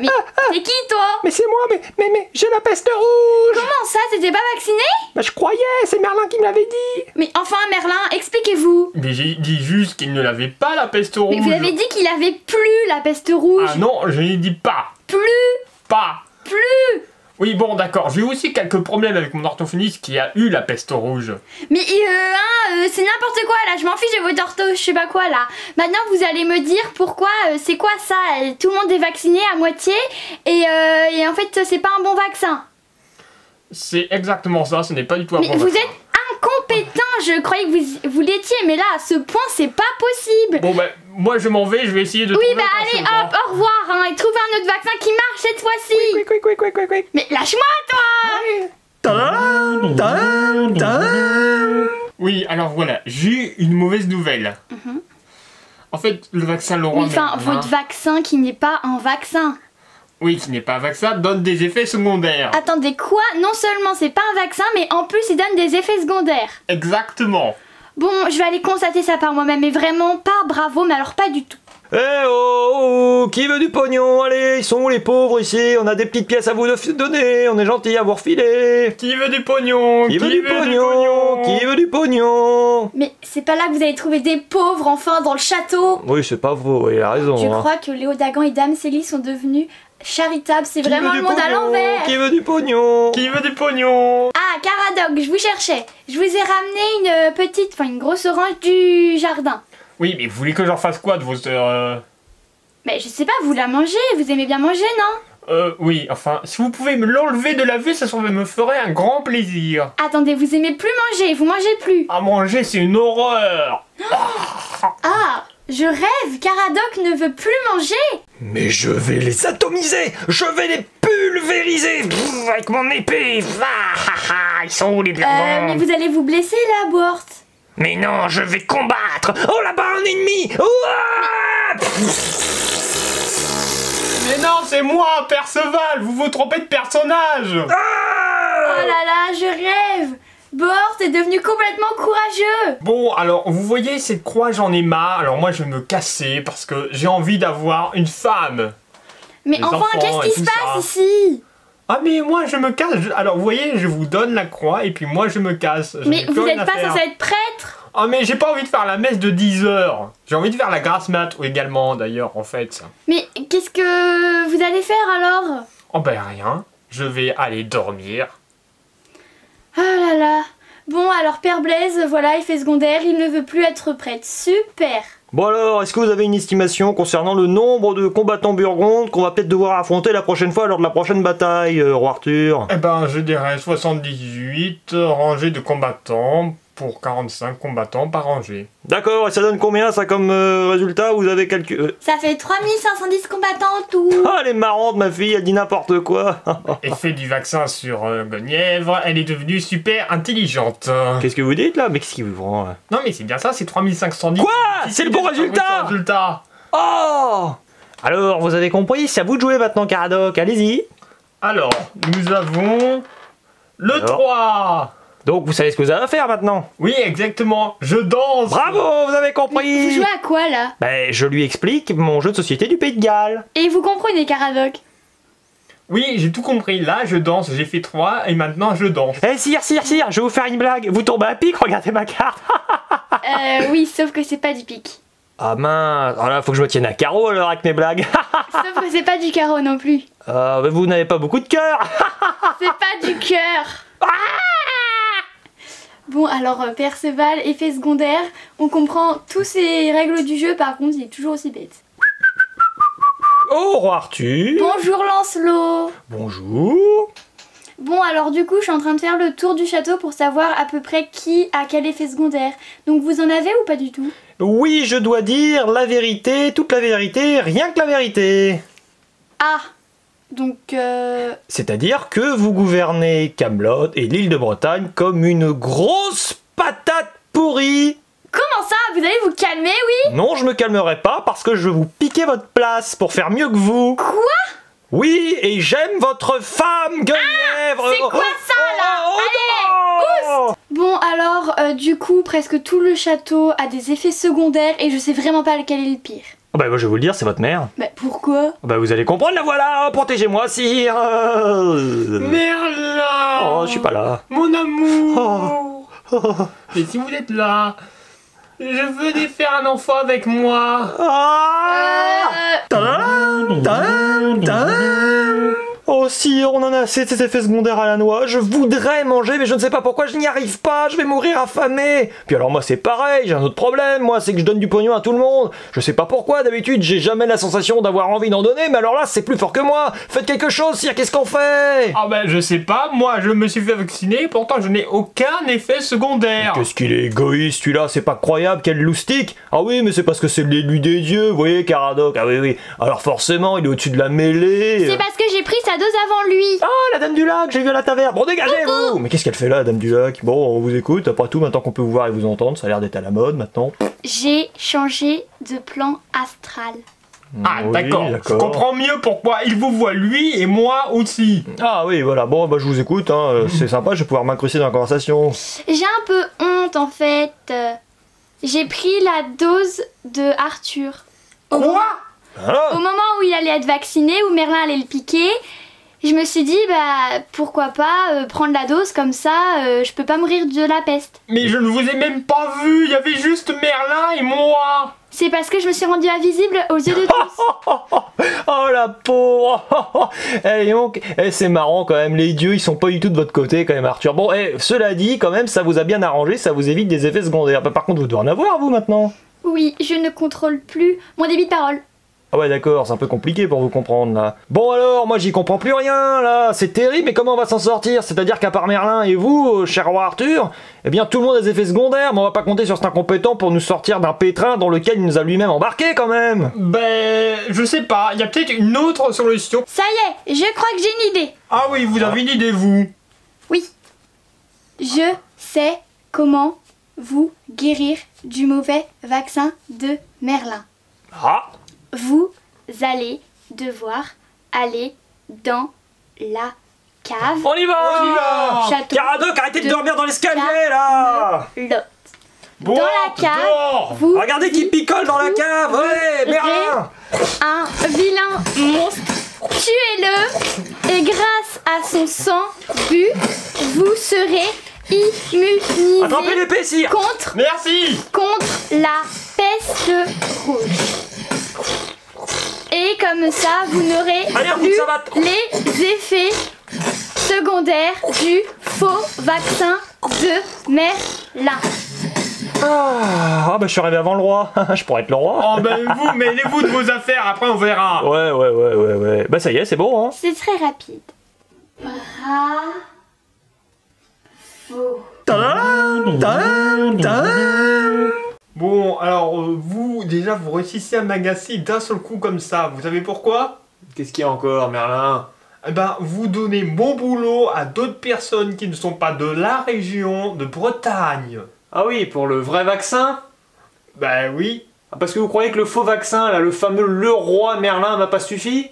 Mais c'est qui toi? Mais c'est moi, mais, mais, mais j'ai la peste rouge Comment ça T'étais pas vacciné? Bah je croyais, c'est Merlin qui me l'avait dit Mais enfin Merlin, expliquez-vous. Mais j'ai dit juste qu'il ne l'avait pas la peste rouge. Mais vous avez dit qu'il avait plus la peste rouge. Ah non, je n'ai dit pas. Plus, Pas. plus. Oui, bon, d'accord. J'ai eu aussi quelques problèmes avec mon orthophoniste qui a eu la peste rouge. Mais euh, hein, euh, c'est n'importe quoi là, je m'en fiche de votre ortho, je sais pas quoi là. Maintenant vous allez me dire pourquoi, euh, c'est quoi ça? Euh, Tout le monde est vacciné à moitié et, et en fait c'est pas un bon vaccin. C'est exactement ça, ce n'est pas du tout un Mais bon vous vaccin. êtes incompétent, je croyais que vous, vous l'étiez, mais là à ce point c'est pas possible. Bon, bah, moi je m'en vais, je vais essayer de Oui trouver bah autre allez chose, hein. hop, au revoir hein, et trouvez un autre vaccin qui marche cette fois-ci. Quick, quick, quick, quick, quick, quick Mais lâche-moi toi Oui, alors voilà, j'ai une mauvaise nouvelle. En fait, le vaccin Laurent Oui, enfin votre vaccin qui n'est pas un vaccin. Oui, qui n'est pas un vaccin, donne des effets secondaires. Attendez, quoi? Non seulement c'est pas un vaccin, mais en plus il donne des effets secondaires. Exactement. Bon, je vais aller constater ça par moi-même, mais vraiment pas bravo, mais alors pas du tout. Eh oh, oh, qui veut du pognon? Allez, ils sont où les pauvres ici? On a des petites pièces à vous de- donner, on est gentil à vous refiler. Qui veut du pognon? Qui veut du pognon? Qui veut du pognon? Mais c'est pas là que vous allez trouver des pauvres enfin dans le château. Oui, c'est pas faux, il a raison. Je hein. crois que Léo Dagan et Dame Célie sont devenus charitables, c'est vraiment le monde à l'envers. Qui veut du pognon Qui veut du pognon Ah, Caradoc, je vous cherchais. Je vous ai ramené une euh, petite, enfin une grosse orange du jardin. Oui, mais vous voulez que j'en fasse quoi de vos... Euh... Mais je sais pas, vous la mangez, vous aimez bien manger, non? euh, oui, enfin, si vous pouvez me l'enlever de la vue, ça serait- me ferait un grand plaisir. Attendez, vous aimez plus manger, vous mangez plus. À manger, c'est une horreur. Ah, je rêve, Caradoc ne veut plus manger. Mais je vais les atomiser. Je vais les pulvériser. Pff, Avec mon épée. Ah, ah, ah, ils sont où les Euh, blonds mais vous allez vous blesser là, Boort. Mais non, je vais combattre. Oh là-bas, un ennemi. Ouah. Mais non, c'est moi, Perceval. Vous vous trompez de personnage. Oh là là, je rêve. Boort est devenu complètement courageux. Bon, alors, vous voyez, cette croix, j'en ai marre. Alors moi, je vais me casser parce que j'ai envie d'avoir une femme. Mais Les enfin, qu'est-ce qui se passe ça. ici? Ah, mais moi, je me casse. Alors, vous voyez, je vous donne la croix et puis moi, je me casse. Mais vous n'êtes pas censé être prêtre? Ah, mais j'ai pas envie de faire la messe de 10 heures. J'ai envie de faire la grasse mat également, d'ailleurs, en fait. Mais qu'est-ce que vous allez faire alors? Oh, ben rien. Je vais aller dormir. Ah là là. Bon, alors Père Blaise, voilà, il fait secondaire, il ne veut plus être prêtre. Super Bon alors, est-ce que vous avez une estimation concernant le nombre de combattants burgondes qu'on va peut-être devoir affronter la prochaine fois lors de la prochaine bataille, euh, roi Arthur? Eh ben, je dirais 78 rangées de combattants pour 45 combattants par rangée. D'accord, et ça donne combien ça comme euh, résultat? Vous avez calculé... Ça fait 3510 combattants en tout. Ah, elle est marrante ma fille, elle dit n'importe quoi. Effet du vaccin sur euh, Guenièvre, elle est devenue super intelligente. Qu'est-ce que vous dites là? Mais qu'est-ce qui vous prend là Non mais c'est bien ça, c'est 3510. Quoi? C'est le bon résultat? résultat. Oh! Alors, vous avez compris, c'est à vous de jouer maintenant, Caradoc, allez-y. Alors, nous avons le Alors. 3. Donc, vous savez ce que vous avez à faire maintenant Oui, exactement, je danse. Bravo, vous avez Vous compris jouez à quoi là? Ben, je lui explique mon jeu de société du Pays de Galles. Et vous comprenez, Caradoc Oui, j'ai tout compris. Là, je danse, j'ai fait 3 et maintenant je danse. Eh, sire, sire, sire, je vais vous faire une blague. Vous tombez à pic, regardez ma carte. Euh, oui, sauf que c'est pas du pic. Ah mince, alors là, faut que je me tienne à carreau alors avec mes blagues. Sauf que c'est pas du carreau non plus. Euh, mais vous n'avez pas beaucoup de cœur. C'est pas du cœur Bon, alors euh, Perceval, effet secondaire, on comprend tous ces règles du jeu, par contre, il est toujours aussi bête. Oh, roi Arthur. Bonjour Lancelot Bonjour. Bon, alors du coup, je suis en train de faire le tour du château pour savoir à peu près qui a quel effet secondaire. Donc vous en avez ou pas du tout? Oui, je dois dire la vérité, toute la vérité, rien que la vérité. Ah Donc, euh... C'est-à-dire que vous gouvernez Camelot et l'île de Bretagne comme une grosse patate pourrie. Comment ça? Vous allez vous calmer, oui? Non, je me calmerai pas parce que je vais vous piquer votre place pour faire mieux que vous. Quoi? Oui, et j'aime votre femme, Guenièvre. c'est quoi ça, là? Allez, Bon, alors, euh, du coup, presque tout le château a des effets secondaires et je sais vraiment pas lequel est le pire. Bah, moi, je vais vous le dire, c'est votre mère. Bah, pourquoi? Bah, vous allez comprendre, la voilà, protégez-moi, sire. Merlin Oh, je suis pas là. Mon amour Oh. Et si vous êtes là, je veux faire un enfant avec moi. Ah Euh... Tadam, tadam, tadam. Oh sire, on en a assez de ces effets secondaires à la noix. Je voudrais manger, mais je ne sais pas pourquoi je n'y arrive pas. Je vais mourir affamé. Puis alors moi c'est pareil, j'ai un autre problème. Moi c'est que je donne du pognon à tout le monde. Je sais pas pourquoi. D'habitude j'ai jamais la sensation d'avoir envie d'en donner, mais alors là c'est plus fort que moi. Faites quelque chose, sire. Qu'est-ce qu'on fait? Ah ben je sais pas, moi je me suis fait vacciner, pourtant je n'ai aucun effet secondaire. Qu'est-ce qu'il est égoïste, celui-là, c'est pas croyable, quel loustique Ah oui, mais c'est parce que c'est l'élu des dieux, vous voyez, Caradoc, ah oui, oui. Alors forcément, il est au-dessus de la mêlée. C'est parce que j'ai pris sa dose avant lui. Ah, la dame du lac, j'ai vu à la taverne. Bon, dégagez-vous Mais qu'est-ce qu'elle fait là, la dame du lac? Bon, on vous écoute. Après tout, maintenant qu'on peut vous voir et vous entendre, ça a l'air d'être à la mode maintenant. J'ai changé de plan astral. Ah, Oui, d'accord. Je comprends mieux pourquoi il vous voit lui et moi aussi. Ah oui, voilà. Bon, bah je vous écoute. Hein. euh, C'est sympa, je vais pouvoir m'incruster dans la conversation. J'ai un peu honte en fait. Euh, J'ai pris la dose de Arthur. Au, Quoi? Ah au moment où il allait être vacciné, où Merlin allait le piquer, je me suis dit, bah pourquoi pas euh, prendre la dose comme ça, euh, je peux pas mourir de la peste. Mais je ne vous ai même pas vu. Il y avait juste Merlin et moi. C'est parce que je me suis rendue invisible aux yeux de tous. Oh la pauvre Eh donc, eh, c'est marrant quand même, les dieux ils sont pas du tout de votre côté quand même Arthur. Bon, eh, cela dit, quand même, ça vous a bien arrangé, ça vous évite des effets secondaires. Bah, par contre, vous devez en avoir vous maintenant Oui, je ne contrôle plus mon débit de parole. Ah ouais d'accord, c'est un peu compliqué pour vous comprendre là. Bon alors, moi j'y comprends plus rien là, c'est terrible, mais comment on va s'en sortir? C'est-à-dire qu'à part Merlin et vous, euh, cher roi Arthur, eh bien tout le monde a des effets secondaires, mais on va pas compter sur cet incompétent pour nous sortir d'un pétrin dans lequel il nous a lui-même embarqué quand même Ben, je sais pas. Il y a peut-être une autre solution. Ça y est, je crois que j'ai une idée. Ah oui, vous avez une idée, vous. Oui. Je sais comment vous guérir du mauvais vaccin de Merlin. Ah Vous allez devoir aller dans la cave. On y va On y va Château Caradoc, arrêtez de de dormir dans l'escalier là Lot. Bon, Dans la cave. dehors. Vous Regardez qui picole dans la cave Ouais, Merlin un vilain monstre. Tuez-le et grâce à son sang bu, vous serez immunisé contre, Merci. contre la peste rouge. Et comme ça, vous n'aurez plus les effets secondaires du faux vaccin de Merlin. Ah, bah je suis arrivé avant le roi, je pourrais être le roi Oh ben vous, mêlez-vous de vos affaires, après on verra. Ouais, ouais, ouais, ouais, ouais. Bah ça y est, c'est bon, hein. C'est très rapide. Bravo. Bon, alors euh, vous, déjà, vous réussissez à m'agacer d'un seul coup comme ça. Vous savez pourquoi? Qu'est-ce qu'il y a encore, Merlin? Eh ben, vous donnez mon boulot à d'autres personnes qui ne sont pas de la région de Bretagne. Ah oui, pour le vrai vaccin? Ben oui. Ah, Parce que vous croyez que le faux vaccin, là, le fameux le roi Merlin, m'a pas suffi?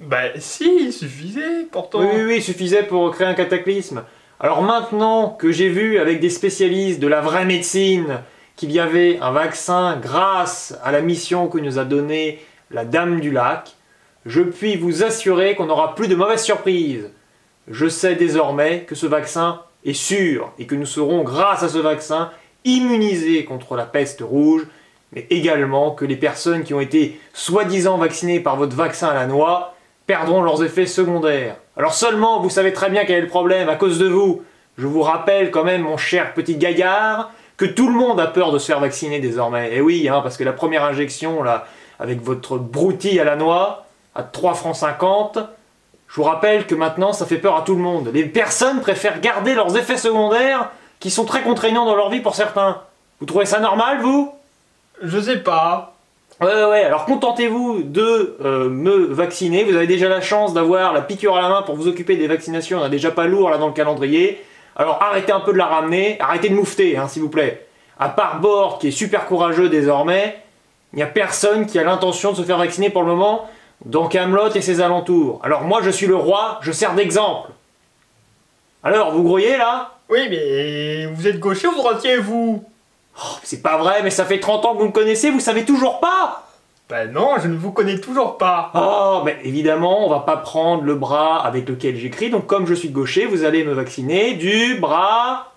Ben si, il suffisait pourtant. Oui, oui, oui, il suffisait pour créer un cataclysme. Alors maintenant que j'ai vu avec des spécialistes de la vraie médecine qu'il y avait un vaccin grâce à la mission que nous a donnée la Dame du Lac, je puis vous assurer qu'on n'aura plus de mauvaises surprises. Je sais désormais que ce vaccin est sûr et que nous serons, grâce à ce vaccin, immunisés contre la peste rouge, mais également que les personnes qui ont été soi-disant vaccinées par votre vaccin à la noix perdront leurs effets secondaires. Alors seulement, vous savez très bien quel est le problème à cause de vous. Je vous rappelle quand même, mon cher petit gaillard, que tout le monde a peur de se faire vacciner désormais. Et oui, hein, parce que la première injection, là, avec votre broutilles à la noix, à 3 francs 50, je vous rappelle que maintenant, ça fait peur à tout le monde. Les personnes préfèrent garder leurs effets secondaires, qui sont très contraignants dans leur vie pour certains. Vous trouvez ça normal, vous? Je sais pas. Ouais, ouais, ouais, alors contentez-vous de euh, me vacciner. Vous avez déjà la chance d'avoir la piqûre à la main pour vous occuper des vaccinations. On a déjà pas lourd là dans le calendrier. Alors arrêtez un peu de la ramener, arrêtez de moufter, hein, s'il vous plaît. À part Bord, qui est super courageux désormais, il n'y a personne qui a l'intention de se faire vacciner pour le moment dans Camelot et ses alentours. Alors moi, je suis le roi, je sers d'exemple. Alors, vous grouillez là? Oui, mais vous êtes gaucher ou droitier, vous Oh, C'est pas vrai, mais ça fait 30 ans que vous me connaissez, vous savez toujours pas Ben non, je ne vous connais toujours pas. Oh, mais évidemment, on va pas prendre le bras avec lequel j'écris. Donc, comme je suis gaucher, vous allez me vacciner du bras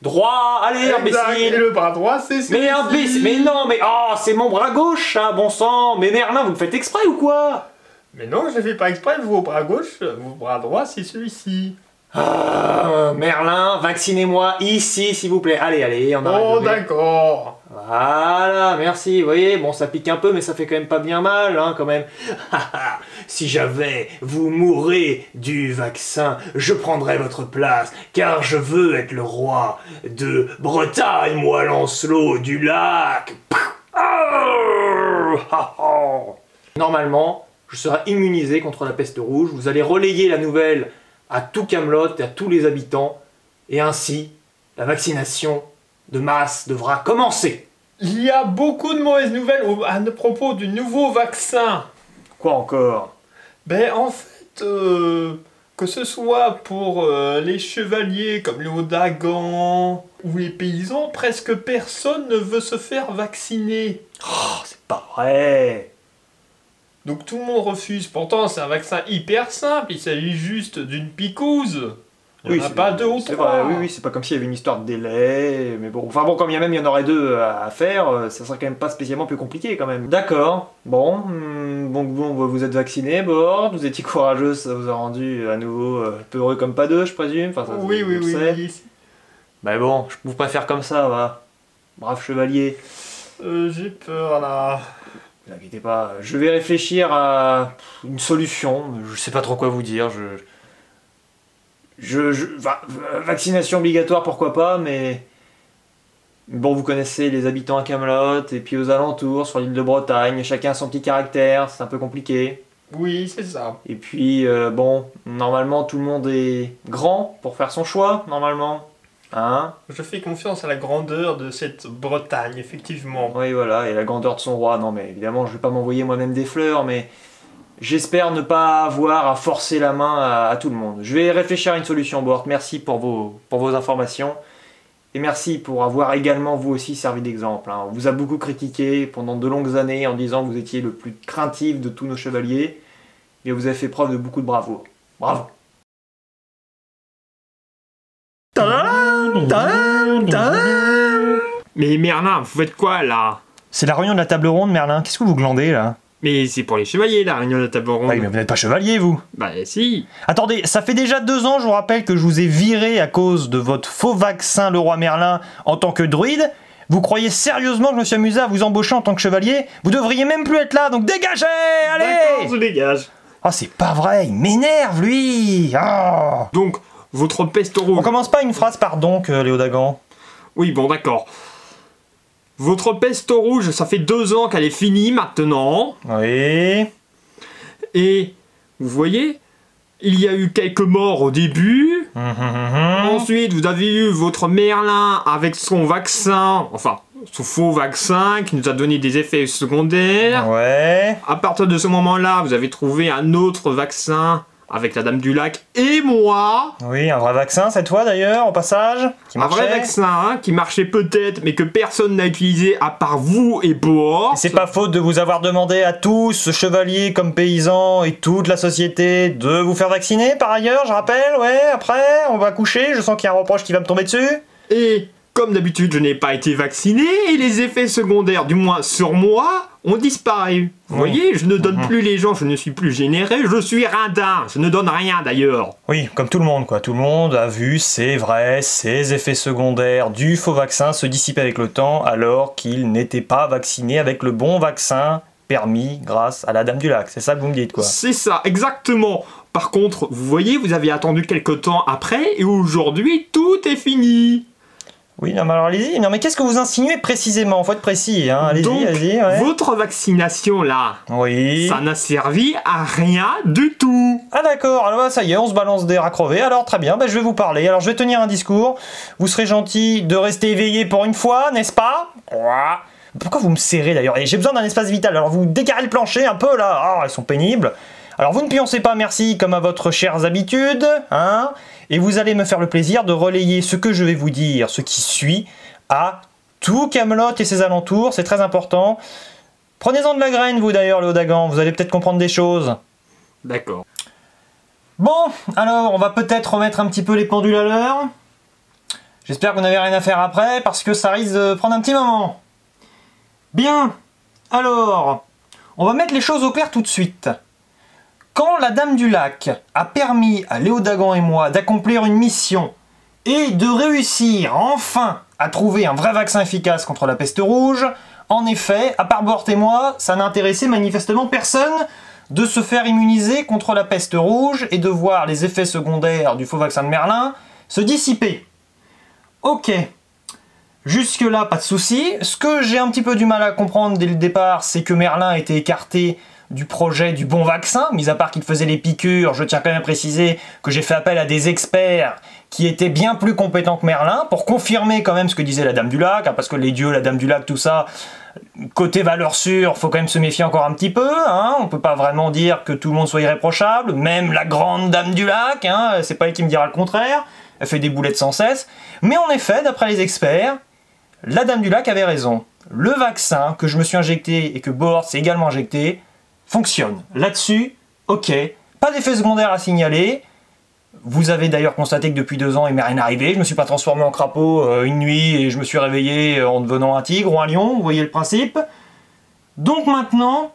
droit. Allez, Exact, Et imbécile. le bras droit, c'est celui-ci. Mais imbécile. Mais non, mais oh, c'est mon bras gauche, ça, bon sang. Mais Merlin, vous me faites exprès ou quoi? Mais non, je fais pas exprès, vos bras gauche, vos bras droit, c'est celui-ci. Ah, Merlin, vaccinez-moi ici, s'il vous plaît. Allez, allez, on arrête. Oh, d'accord. Voilà, merci. Vous voyez, bon, ça pique un peu, mais ça fait quand même pas bien mal, hein, quand même. si j'avais, vous mourrez du vaccin, je prendrais votre place, car je veux être le roi de Bretagne, moi, Lancelot du lac. Normalement, je serai immunisé contre la peste rouge. Vous allez relayer la nouvelle à tout Camelot et à tous les habitants, et ainsi, la vaccination de masse devra commencer. Il y a beaucoup de mauvaises nouvelles à propos du nouveau vaccin. Quoi encore? Ben en fait, euh, que ce soit pour euh, les chevaliers comme les Dagan ou les paysans, presque personne ne veut se faire vacciner. Oh, c'est pas vrai Donc tout le monde refuse. Pourtant, c'est un vaccin hyper simple. Il s'agit juste d'une picouse. Il n'y en a c'est- pas deux ou c'est trois. vrai, oui, oui, c'est pas comme s'il y avait une histoire de délai, mais bon, enfin bon, comme il y a même, il y en aurait deux à à faire, euh, ça serait quand même pas spécialement plus compliqué quand même. D'accord, bon, hmm, donc bon, vous êtes vacciné, Bord, vous étiez courageux, ça vous a rendu à nouveau euh, peureux comme pas deux, je présume. Enfin, ça, Oui, oui, oui. oui. Mais bon, je vous préfère comme ça, va. Brave chevalier. Euh, J'ai peur là. Ne vous inquiétez pas, je vais réfléchir à une solution. Je sais pas trop quoi vous dire. Je. Je. je- va- vaccination obligatoire, pourquoi pas, mais. Bon, vous connaissez les habitants à Camelot et puis aux alentours, sur l'île de Bretagne, chacun a son petit caractère, c'est un peu compliqué. Oui, c'est ça. Et puis, euh, bon, normalement, tout le monde est grand pour faire son choix, normalement. Hein Je fais confiance à la grandeur de cette Bretagne, effectivement. Oui, voilà, et la grandeur de son roi. Non, mais évidemment, je vais pas m'envoyer moi-même des fleurs, mais j'espère ne pas avoir à forcer la main à, à tout le monde. Je vais réfléchir à une solution, Bort. Merci pour vos, pour vos informations. Et merci pour avoir également, vous aussi, servi d'exemple. hein. On vous a beaucoup critiqué pendant de longues années en disant que vous étiez le plus craintif de tous nos chevaliers. Et vous avez fait preuve de beaucoup de bravoure. Bravo. Mais Merlin, vous faites quoi là? C'est la réunion de la table ronde, Merlin. Qu'est-ce que vous glandez là? Mais c'est pour les chevaliers la réunion de la table ronde. Ah oui, mais vous n'êtes pas chevalier, vous Bah si. Attendez, ça fait déjà deux ans, je vous rappelle, que je vous ai viré à cause de votre faux vaccin, le roi Merlin, en tant que druide. Vous croyez sérieusement que je me suis amusé à vous embaucher en tant que chevalier? Vous devriez même plus être là, donc dégagez Allez je dégage. Oh, c'est pas vrai, il m'énerve, lui Oh. Donc, votre peste rouge. On commence pas une phrase par donc, euh, Léo Dagan? Oui, bon, d'accord. Votre peste rouge, ça fait deux ans qu'elle est finie maintenant. Oui. Et vous voyez, il y a eu quelques morts au début. Hum, hum, hum. Ensuite, vous avez eu votre Merlin avec son vaccin, enfin, son faux vaccin qui nous a donné des effets secondaires. Ouais. À partir de ce moment-là, vous avez trouvé un autre vaccin avec la Dame du Lac et moi. Oui, un vrai vaccin cette fois d'ailleurs, au passage. Qui Un vrai vaccin hein, qui marchait peut-être, mais que personne n'a utilisé à part vous et Boor. Et C'est pas faute de vous avoir demandé à tous, chevaliers comme paysans et toute la société, de vous faire vacciner par ailleurs, je rappelle, ouais, après, on va coucher, je sens qu'il y a un reproche qui va me tomber dessus. Et comme d'habitude, je n'ai pas été vacciné et les effets secondaires, du moins sur moi, ont disparu. Vous voyez, je ne donne Mhm. plus les gens, je ne suis plus généreux, je suis radin, je ne donne rien d'ailleurs. Oui, comme tout le monde, quoi. Tout le monde a vu, c'est vrai, ces effets secondaires du faux vaccin se dissiper avec le temps alors qu'il n'était pas vacciné avec le bon vaccin permis grâce à la Dame du Lac. C'est ça que vous me dites, quoi. C'est ça, exactement. Par contre, vous voyez, vous avez attendu quelques temps après et aujourd'hui, tout est fini. Oui, non, mais alors allez-y. Non, mais qu'est-ce que vous insinuez précisément? Faut être précis, hein. Allez-y, Donc, allez-y, ouais. votre vaccination là, Oui. ça n'a servi à rien du tout. Ah d'accord, alors ça y est, on se balance des rats Alors très bien, bah, je vais vous parler. Alors je vais tenir un discours. Vous serez gentil de rester éveillé pour une fois, n'est-ce pas? Ouah. Pourquoi vous me serrez d'ailleurs? Et J'ai besoin d'un espace vital. Alors vous décarrez le plancher un peu là. Ah, elles sont pénibles. Alors vous ne pioncez pas, merci, comme à votre chères habitudes, hein Et vous allez me faire le plaisir de relayer ce que je vais vous dire, ce qui suit, à tout Camelot et ses alentours. C'est très important. Prenez-en de la graine, vous d'ailleurs, Léo Dagan. Vous allez peut-être comprendre des choses. D'accord. Bon, alors on va peut-être remettre un petit peu les pendules à l'heure. J'espère que vous n'avez rien à faire après parce que ça risque de prendre un petit moment. Bien, alors, on va mettre les choses au clair tout de suite. Quand la Dame du Lac a permis à Léo Dagan et moi d'accomplir une mission et de réussir enfin à trouver un vrai vaccin efficace contre la peste rouge, en effet, à part Bort et moi, ça n'intéressait manifestement personne de se faire immuniser contre la peste rouge et de voir les effets secondaires du faux vaccin de Merlin se dissiper. Ok. Jusque-là, pas de souci. Ce que j'ai un petit peu du mal à comprendre dès le départ, c'est que Merlin été écarté du projet du bon vaccin, mis à part qu'il faisait les piqûres, je tiens quand même à préciser que j'ai fait appel à des experts qui était bien plus compétent que Merlin, pour confirmer quand même ce que disait la Dame du Lac, hein, parce que les dieux, la Dame du Lac, tout ça, côté valeur sûre, faut quand même se méfier encore un petit peu, hein, on peut pas vraiment dire que tout le monde soit irréprochable, même la grande Dame du Lac, hein, c'est pas elle qui me dira le contraire, elle fait des boulettes sans cesse, mais en effet, d'après les experts, la Dame du Lac avait raison. Le vaccin que je me suis injecté et que Bohr s'est également injecté fonctionne. Là-dessus, ok, pas d'effet secondaire à signaler. Vous avez d'ailleurs constaté que depuis deux ans, il m'est rien arrivé. Je me suis pas transformé en crapaud euh, une nuit et je me suis réveillé euh, en devenant un tigre ou un lion. Vous voyez le principe Donc maintenant,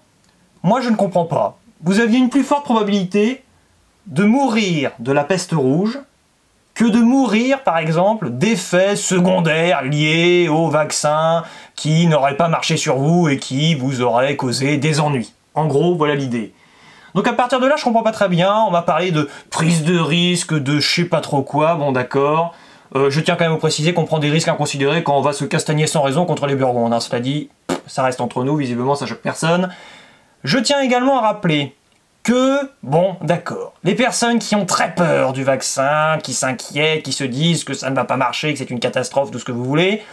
moi je ne comprends pas. Vous aviez une plus forte probabilité de mourir de la peste rouge que de mourir, par exemple, d'effets secondaires liés au vaccin qui n'auraient pas marché sur vous et qui vous auraient causé des ennuis. En gros, voilà l'idée. Donc à partir de là, je comprends pas très bien. On m'a parlé de prise de risque, de je sais pas trop quoi. Bon, d'accord. Euh, je tiens quand même à préciser qu'on prend des risques inconsidérés quand on va se castagner sans raison contre les Burgondes. Hein. Cela dit, ça reste entre nous, visiblement ça choque personne. Je tiens également à rappeler que, bon, d'accord, les personnes qui ont très peur du vaccin, qui s'inquiètent, qui se disent que ça ne va pas marcher, que c'est une catastrophe, tout ce que vous voulez,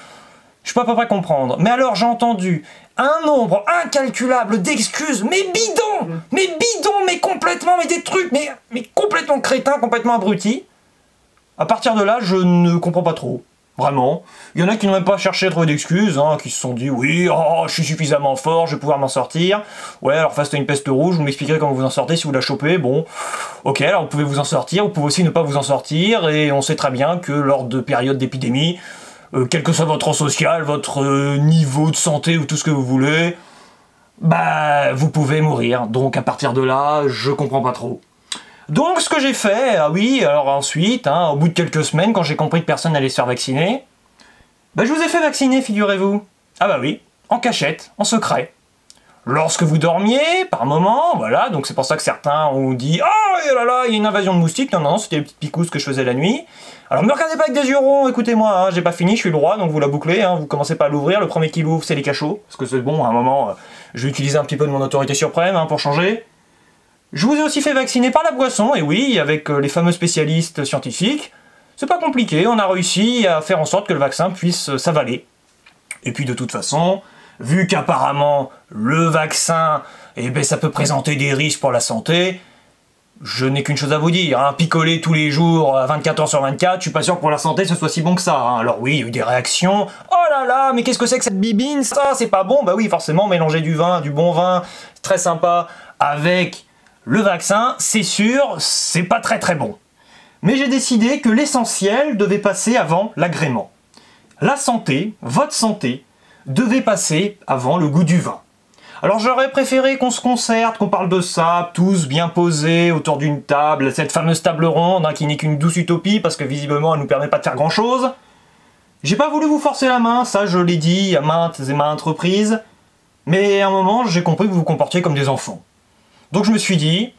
je peux à peu près comprendre. Mais alors j'ai entendu un nombre incalculable d'excuses, mais bidons, mais bidons, mais complètement, mais des trucs, mais, complètement crétins, complètement abrutis. À partir de là, je ne comprends pas trop. Vraiment. Il y en a qui n'ont même pas cherché à trouver d'excuses, hein, qui se sont dit oui, oh, je suis suffisamment fort, je vais pouvoir m'en sortir. Ouais, alors face à une peste rouge, vous m'expliquerez comment vous en sortez si vous la chopez. Bon, ok, alors vous pouvez vous en sortir, vous pouvez aussi ne pas vous en sortir, et on sait très bien que lors de périodes d'épidémie, euh, quel que soit votre rang social, votre euh, niveau de santé ou tout ce que vous voulez, bah vous pouvez mourir. Donc à partir de là, je comprends pas trop. Donc ce que j'ai fait, ah oui, alors ensuite, hein, au bout de quelques semaines, quand j'ai compris que personne n'allait se faire vacciner, bah je vous ai fait vacciner, figurez-vous. Ah bah oui, en cachette, en secret. Lorsque vous dormiez, par moment, voilà, donc c'est pour ça que certains ont dit « Oh là là, il y a une invasion de moustiques !» Non, non, c'était les petites picousses que je faisais la nuit. Alors me regardez pas avec des yeux ronds, écoutez-moi, hein, j'ai pas fini, je suis le roi, donc vous la bouclez, hein, vous commencez pas à l'ouvrir, le premier qui l'ouvre c'est les cachots, parce que c'est bon, à un moment, euh, je vais utiliser un petit peu de mon autorité suprême hein, pour changer. Je vous ai aussi fait vacciner par la boisson, et oui, avec euh, les fameux spécialistes scientifiques. C'est pas compliqué, on a réussi à faire en sorte que le vaccin puisse euh, s'avaler. Et puis de toute façon, vu qu'apparemment le vaccin, eh ben, ça peut présenter des risques pour la santé, je n'ai qu'une chose à vous dire, hein, picoler tous les jours à 24 heures sur 24, je suis pas sûr que pour la santé ce soit si bon que ça. hein. Alors oui, il y a eu des réactions. Oh là là, mais qu'est-ce que c'est que cette bibine? Ça, c'est pas bon? Bah oui, forcément, mélanger du vin, du bon vin, très sympa, avec le vaccin, c'est sûr, c'est pas très très bon. Mais j'ai décidé que l'essentiel devait passer avant l'agrément. La santé, votre santé, devait passer avant le goût du vin. Alors j'aurais préféré qu'on se concerte, qu'on parle de ça, tous bien posés autour d'une table, cette fameuse table ronde hein, qui n'est qu'une douce utopie parce que visiblement elle nous permet pas de faire grand chose. J'ai pas voulu vous forcer la main, ça je l'ai dit à maintes et maintes reprises, mais à un moment j'ai compris que vous vous comportiez comme des enfants. Donc je me suis dit,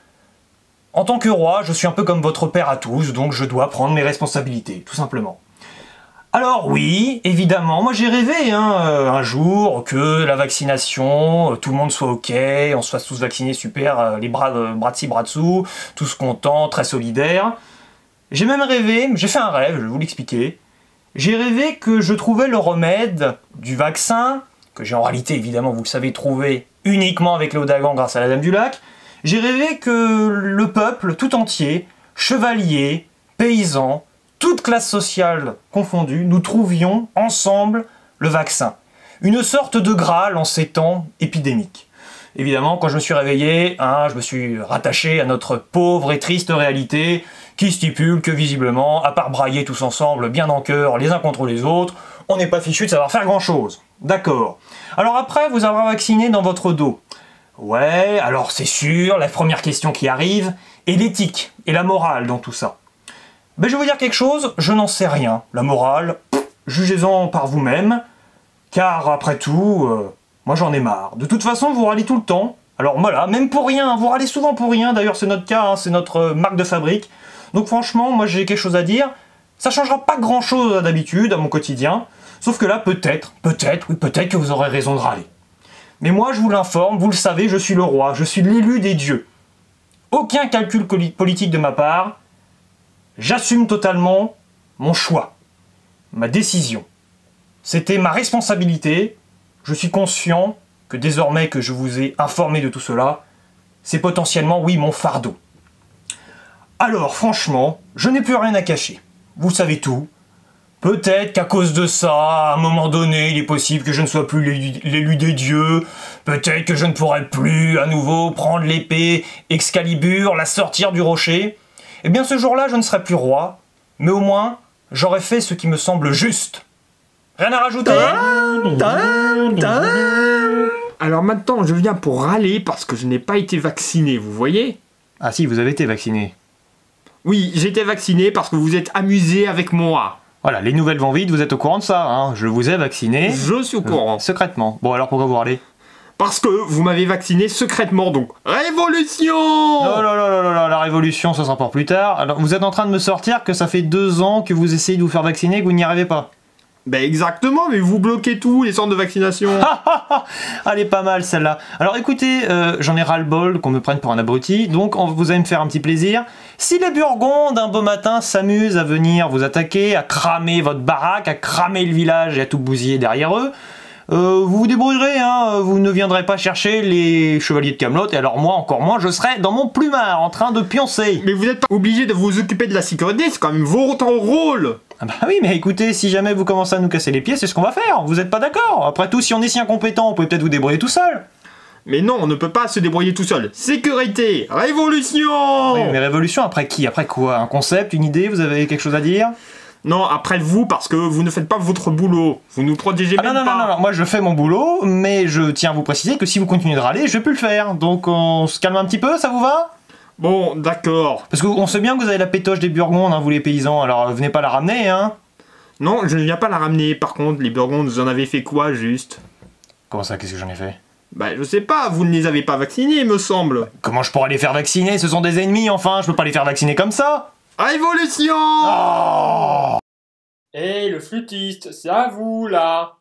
en tant que roi, je suis un peu comme votre père à tous, donc je dois prendre mes responsabilités, tout simplement. Alors oui, évidemment, moi j'ai rêvé hein, euh, un jour que la vaccination, euh, tout le monde soit ok, on se fasse tous vacciner super, euh, les bras, bras de ci, bras dessous, tous contents, très solidaires. J'ai même rêvé, j'ai fait un rêve, je vais vous l'expliquer. J'ai rêvé que je trouvais le remède du vaccin, que j'ai en réalité évidemment, vous le savez, trouvé uniquement avec l'eau d'Agan grâce à la Dame du Lac. J'ai rêvé que le peuple tout entier, chevaliers, paysans, toute classe sociale confondue, nous trouvions ensemble le vaccin. Une sorte de Graal en ces temps épidémiques. Évidemment, quand je me suis réveillé, hein, je me suis rattaché à notre pauvre et triste réalité qui stipule que visiblement, à part brailler tous ensemble, bien en cœur, les uns contre les autres, on n'est pas fichu de savoir faire grand chose. D'accord. Alors après, vous avoir vacciné dans votre dos. Ouais, alors c'est sûr, la première question qui arrive est l'éthique et la morale dans tout ça. Ben, je vais vous dire quelque chose, je n'en sais rien. La morale, jugez-en par vous-même, car après tout, euh, moi j'en ai marre. De toute façon, vous râlez tout le temps. Alors voilà, même pour rien, vous râlez souvent pour rien, d'ailleurs c'est notre cas, hein, c'est notre euh, marque de fabrique. Donc franchement, moi j'ai quelque chose à dire. Ça changera pas grand-chose d'habitude à mon quotidien, sauf que là peut-être, peut-être, oui peut-être que vous aurez raison de râler. Mais moi je vous l'informe, vous le savez, je suis le roi, je suis l'élu des dieux. Aucun calcul politique de ma part, J'assume totalement mon choix, ma décision. C'était ma responsabilité. Je suis conscient que désormais que je vous ai informé de tout cela, c'est potentiellement, oui, mon fardeau. Alors, franchement, je n'ai plus rien à cacher. Vous savez tout. Peut-être qu'à cause de ça, à un moment donné, il est possible que je ne sois plus l'élu des dieux. Peut-être que je ne pourrai plus à nouveau prendre l'épée Excalibur, la sortir du rocher. Eh bien, ce jour-là, je ne serai plus roi. Mais au moins, j'aurais fait ce qui me semble juste. Rien à rajouter Alors maintenant, je viens pour râler parce que je n'ai pas été vacciné, vous voyez? Ah si, vous avez été vacciné. Oui, j'ai été vacciné parce que vous êtes amusé avec moi. Voilà, les nouvelles vont vite, vous êtes au courant de ça, hein Je vous ai vacciné. Je suis au courant. Secrètement. Bon, alors pourquoi vous râlez? Parce que vous m'avez vacciné secrètement, donc révolution Oh là là là là là, la révolution, ça sera pour plus tard. Alors, vous êtes en train de me sortir que ça fait deux ans que vous essayez de vous faire vacciner et que vous n'y arrivez pas. Ben exactement, mais vous bloquez tout, les centres de vaccination. Elle est pas mal celle-là. Alors écoutez, euh, j'en ai ras-le-bol qu'on me prenne pour un abruti, donc on- vous allez me faire un petit plaisir. Si les Burgondes, un beau matin, s'amusent à venir vous attaquer, à cramer votre baraque, à cramer le village et à tout bousiller derrière eux, euh, vous vous débrouillerez, hein, vous ne viendrez pas chercher les chevaliers de Camelot, et alors moi, encore moins, je serai dans mon plumard en train de pioncer. mais vous n'êtes pas obligé de vous occuper de la sécurité, c'est quand même votre rôle. Ah bah oui, mais écoutez, si jamais vous commencez à nous casser les pieds, c'est ce qu'on va faire. Vous êtes pas d'accord Après tout, si on est si incompétent, on peut peut-être vous débrouiller tout seul. Mais non, on ne peut pas se débrouiller tout seul. Sécurité, révolution Oui, mais révolution après qui? Après quoi? Un concept, une idée Vous avez quelque chose à dire? Non, après vous, parce que vous ne faites pas votre boulot. Vous nous protégez Ah non, même non, pas. non, non, non, moi je fais mon boulot, mais je tiens à vous préciser que si vous continuez de râler, je vais plus le faire. Donc on se calme un petit peu, ça vous va? Bon, d'accord. Parce qu'on sait bien que vous avez la pétoche des Burgondes, hein, vous les paysans, alors venez pas la ramener, hein Non, je ne viens pas la ramener. Par contre, les Burgondes, vous en avez fait quoi, juste? Comment ça, qu'est-ce que j'en ai fait? Bah, je sais pas, vous ne les avez pas vaccinés, me semble. Comment je pourrais les faire vacciner? Ce sont des ennemis, enfin, je peux pas les faire vacciner comme ça Révolution Oh Hé, le flûtiste, c'est à vous, là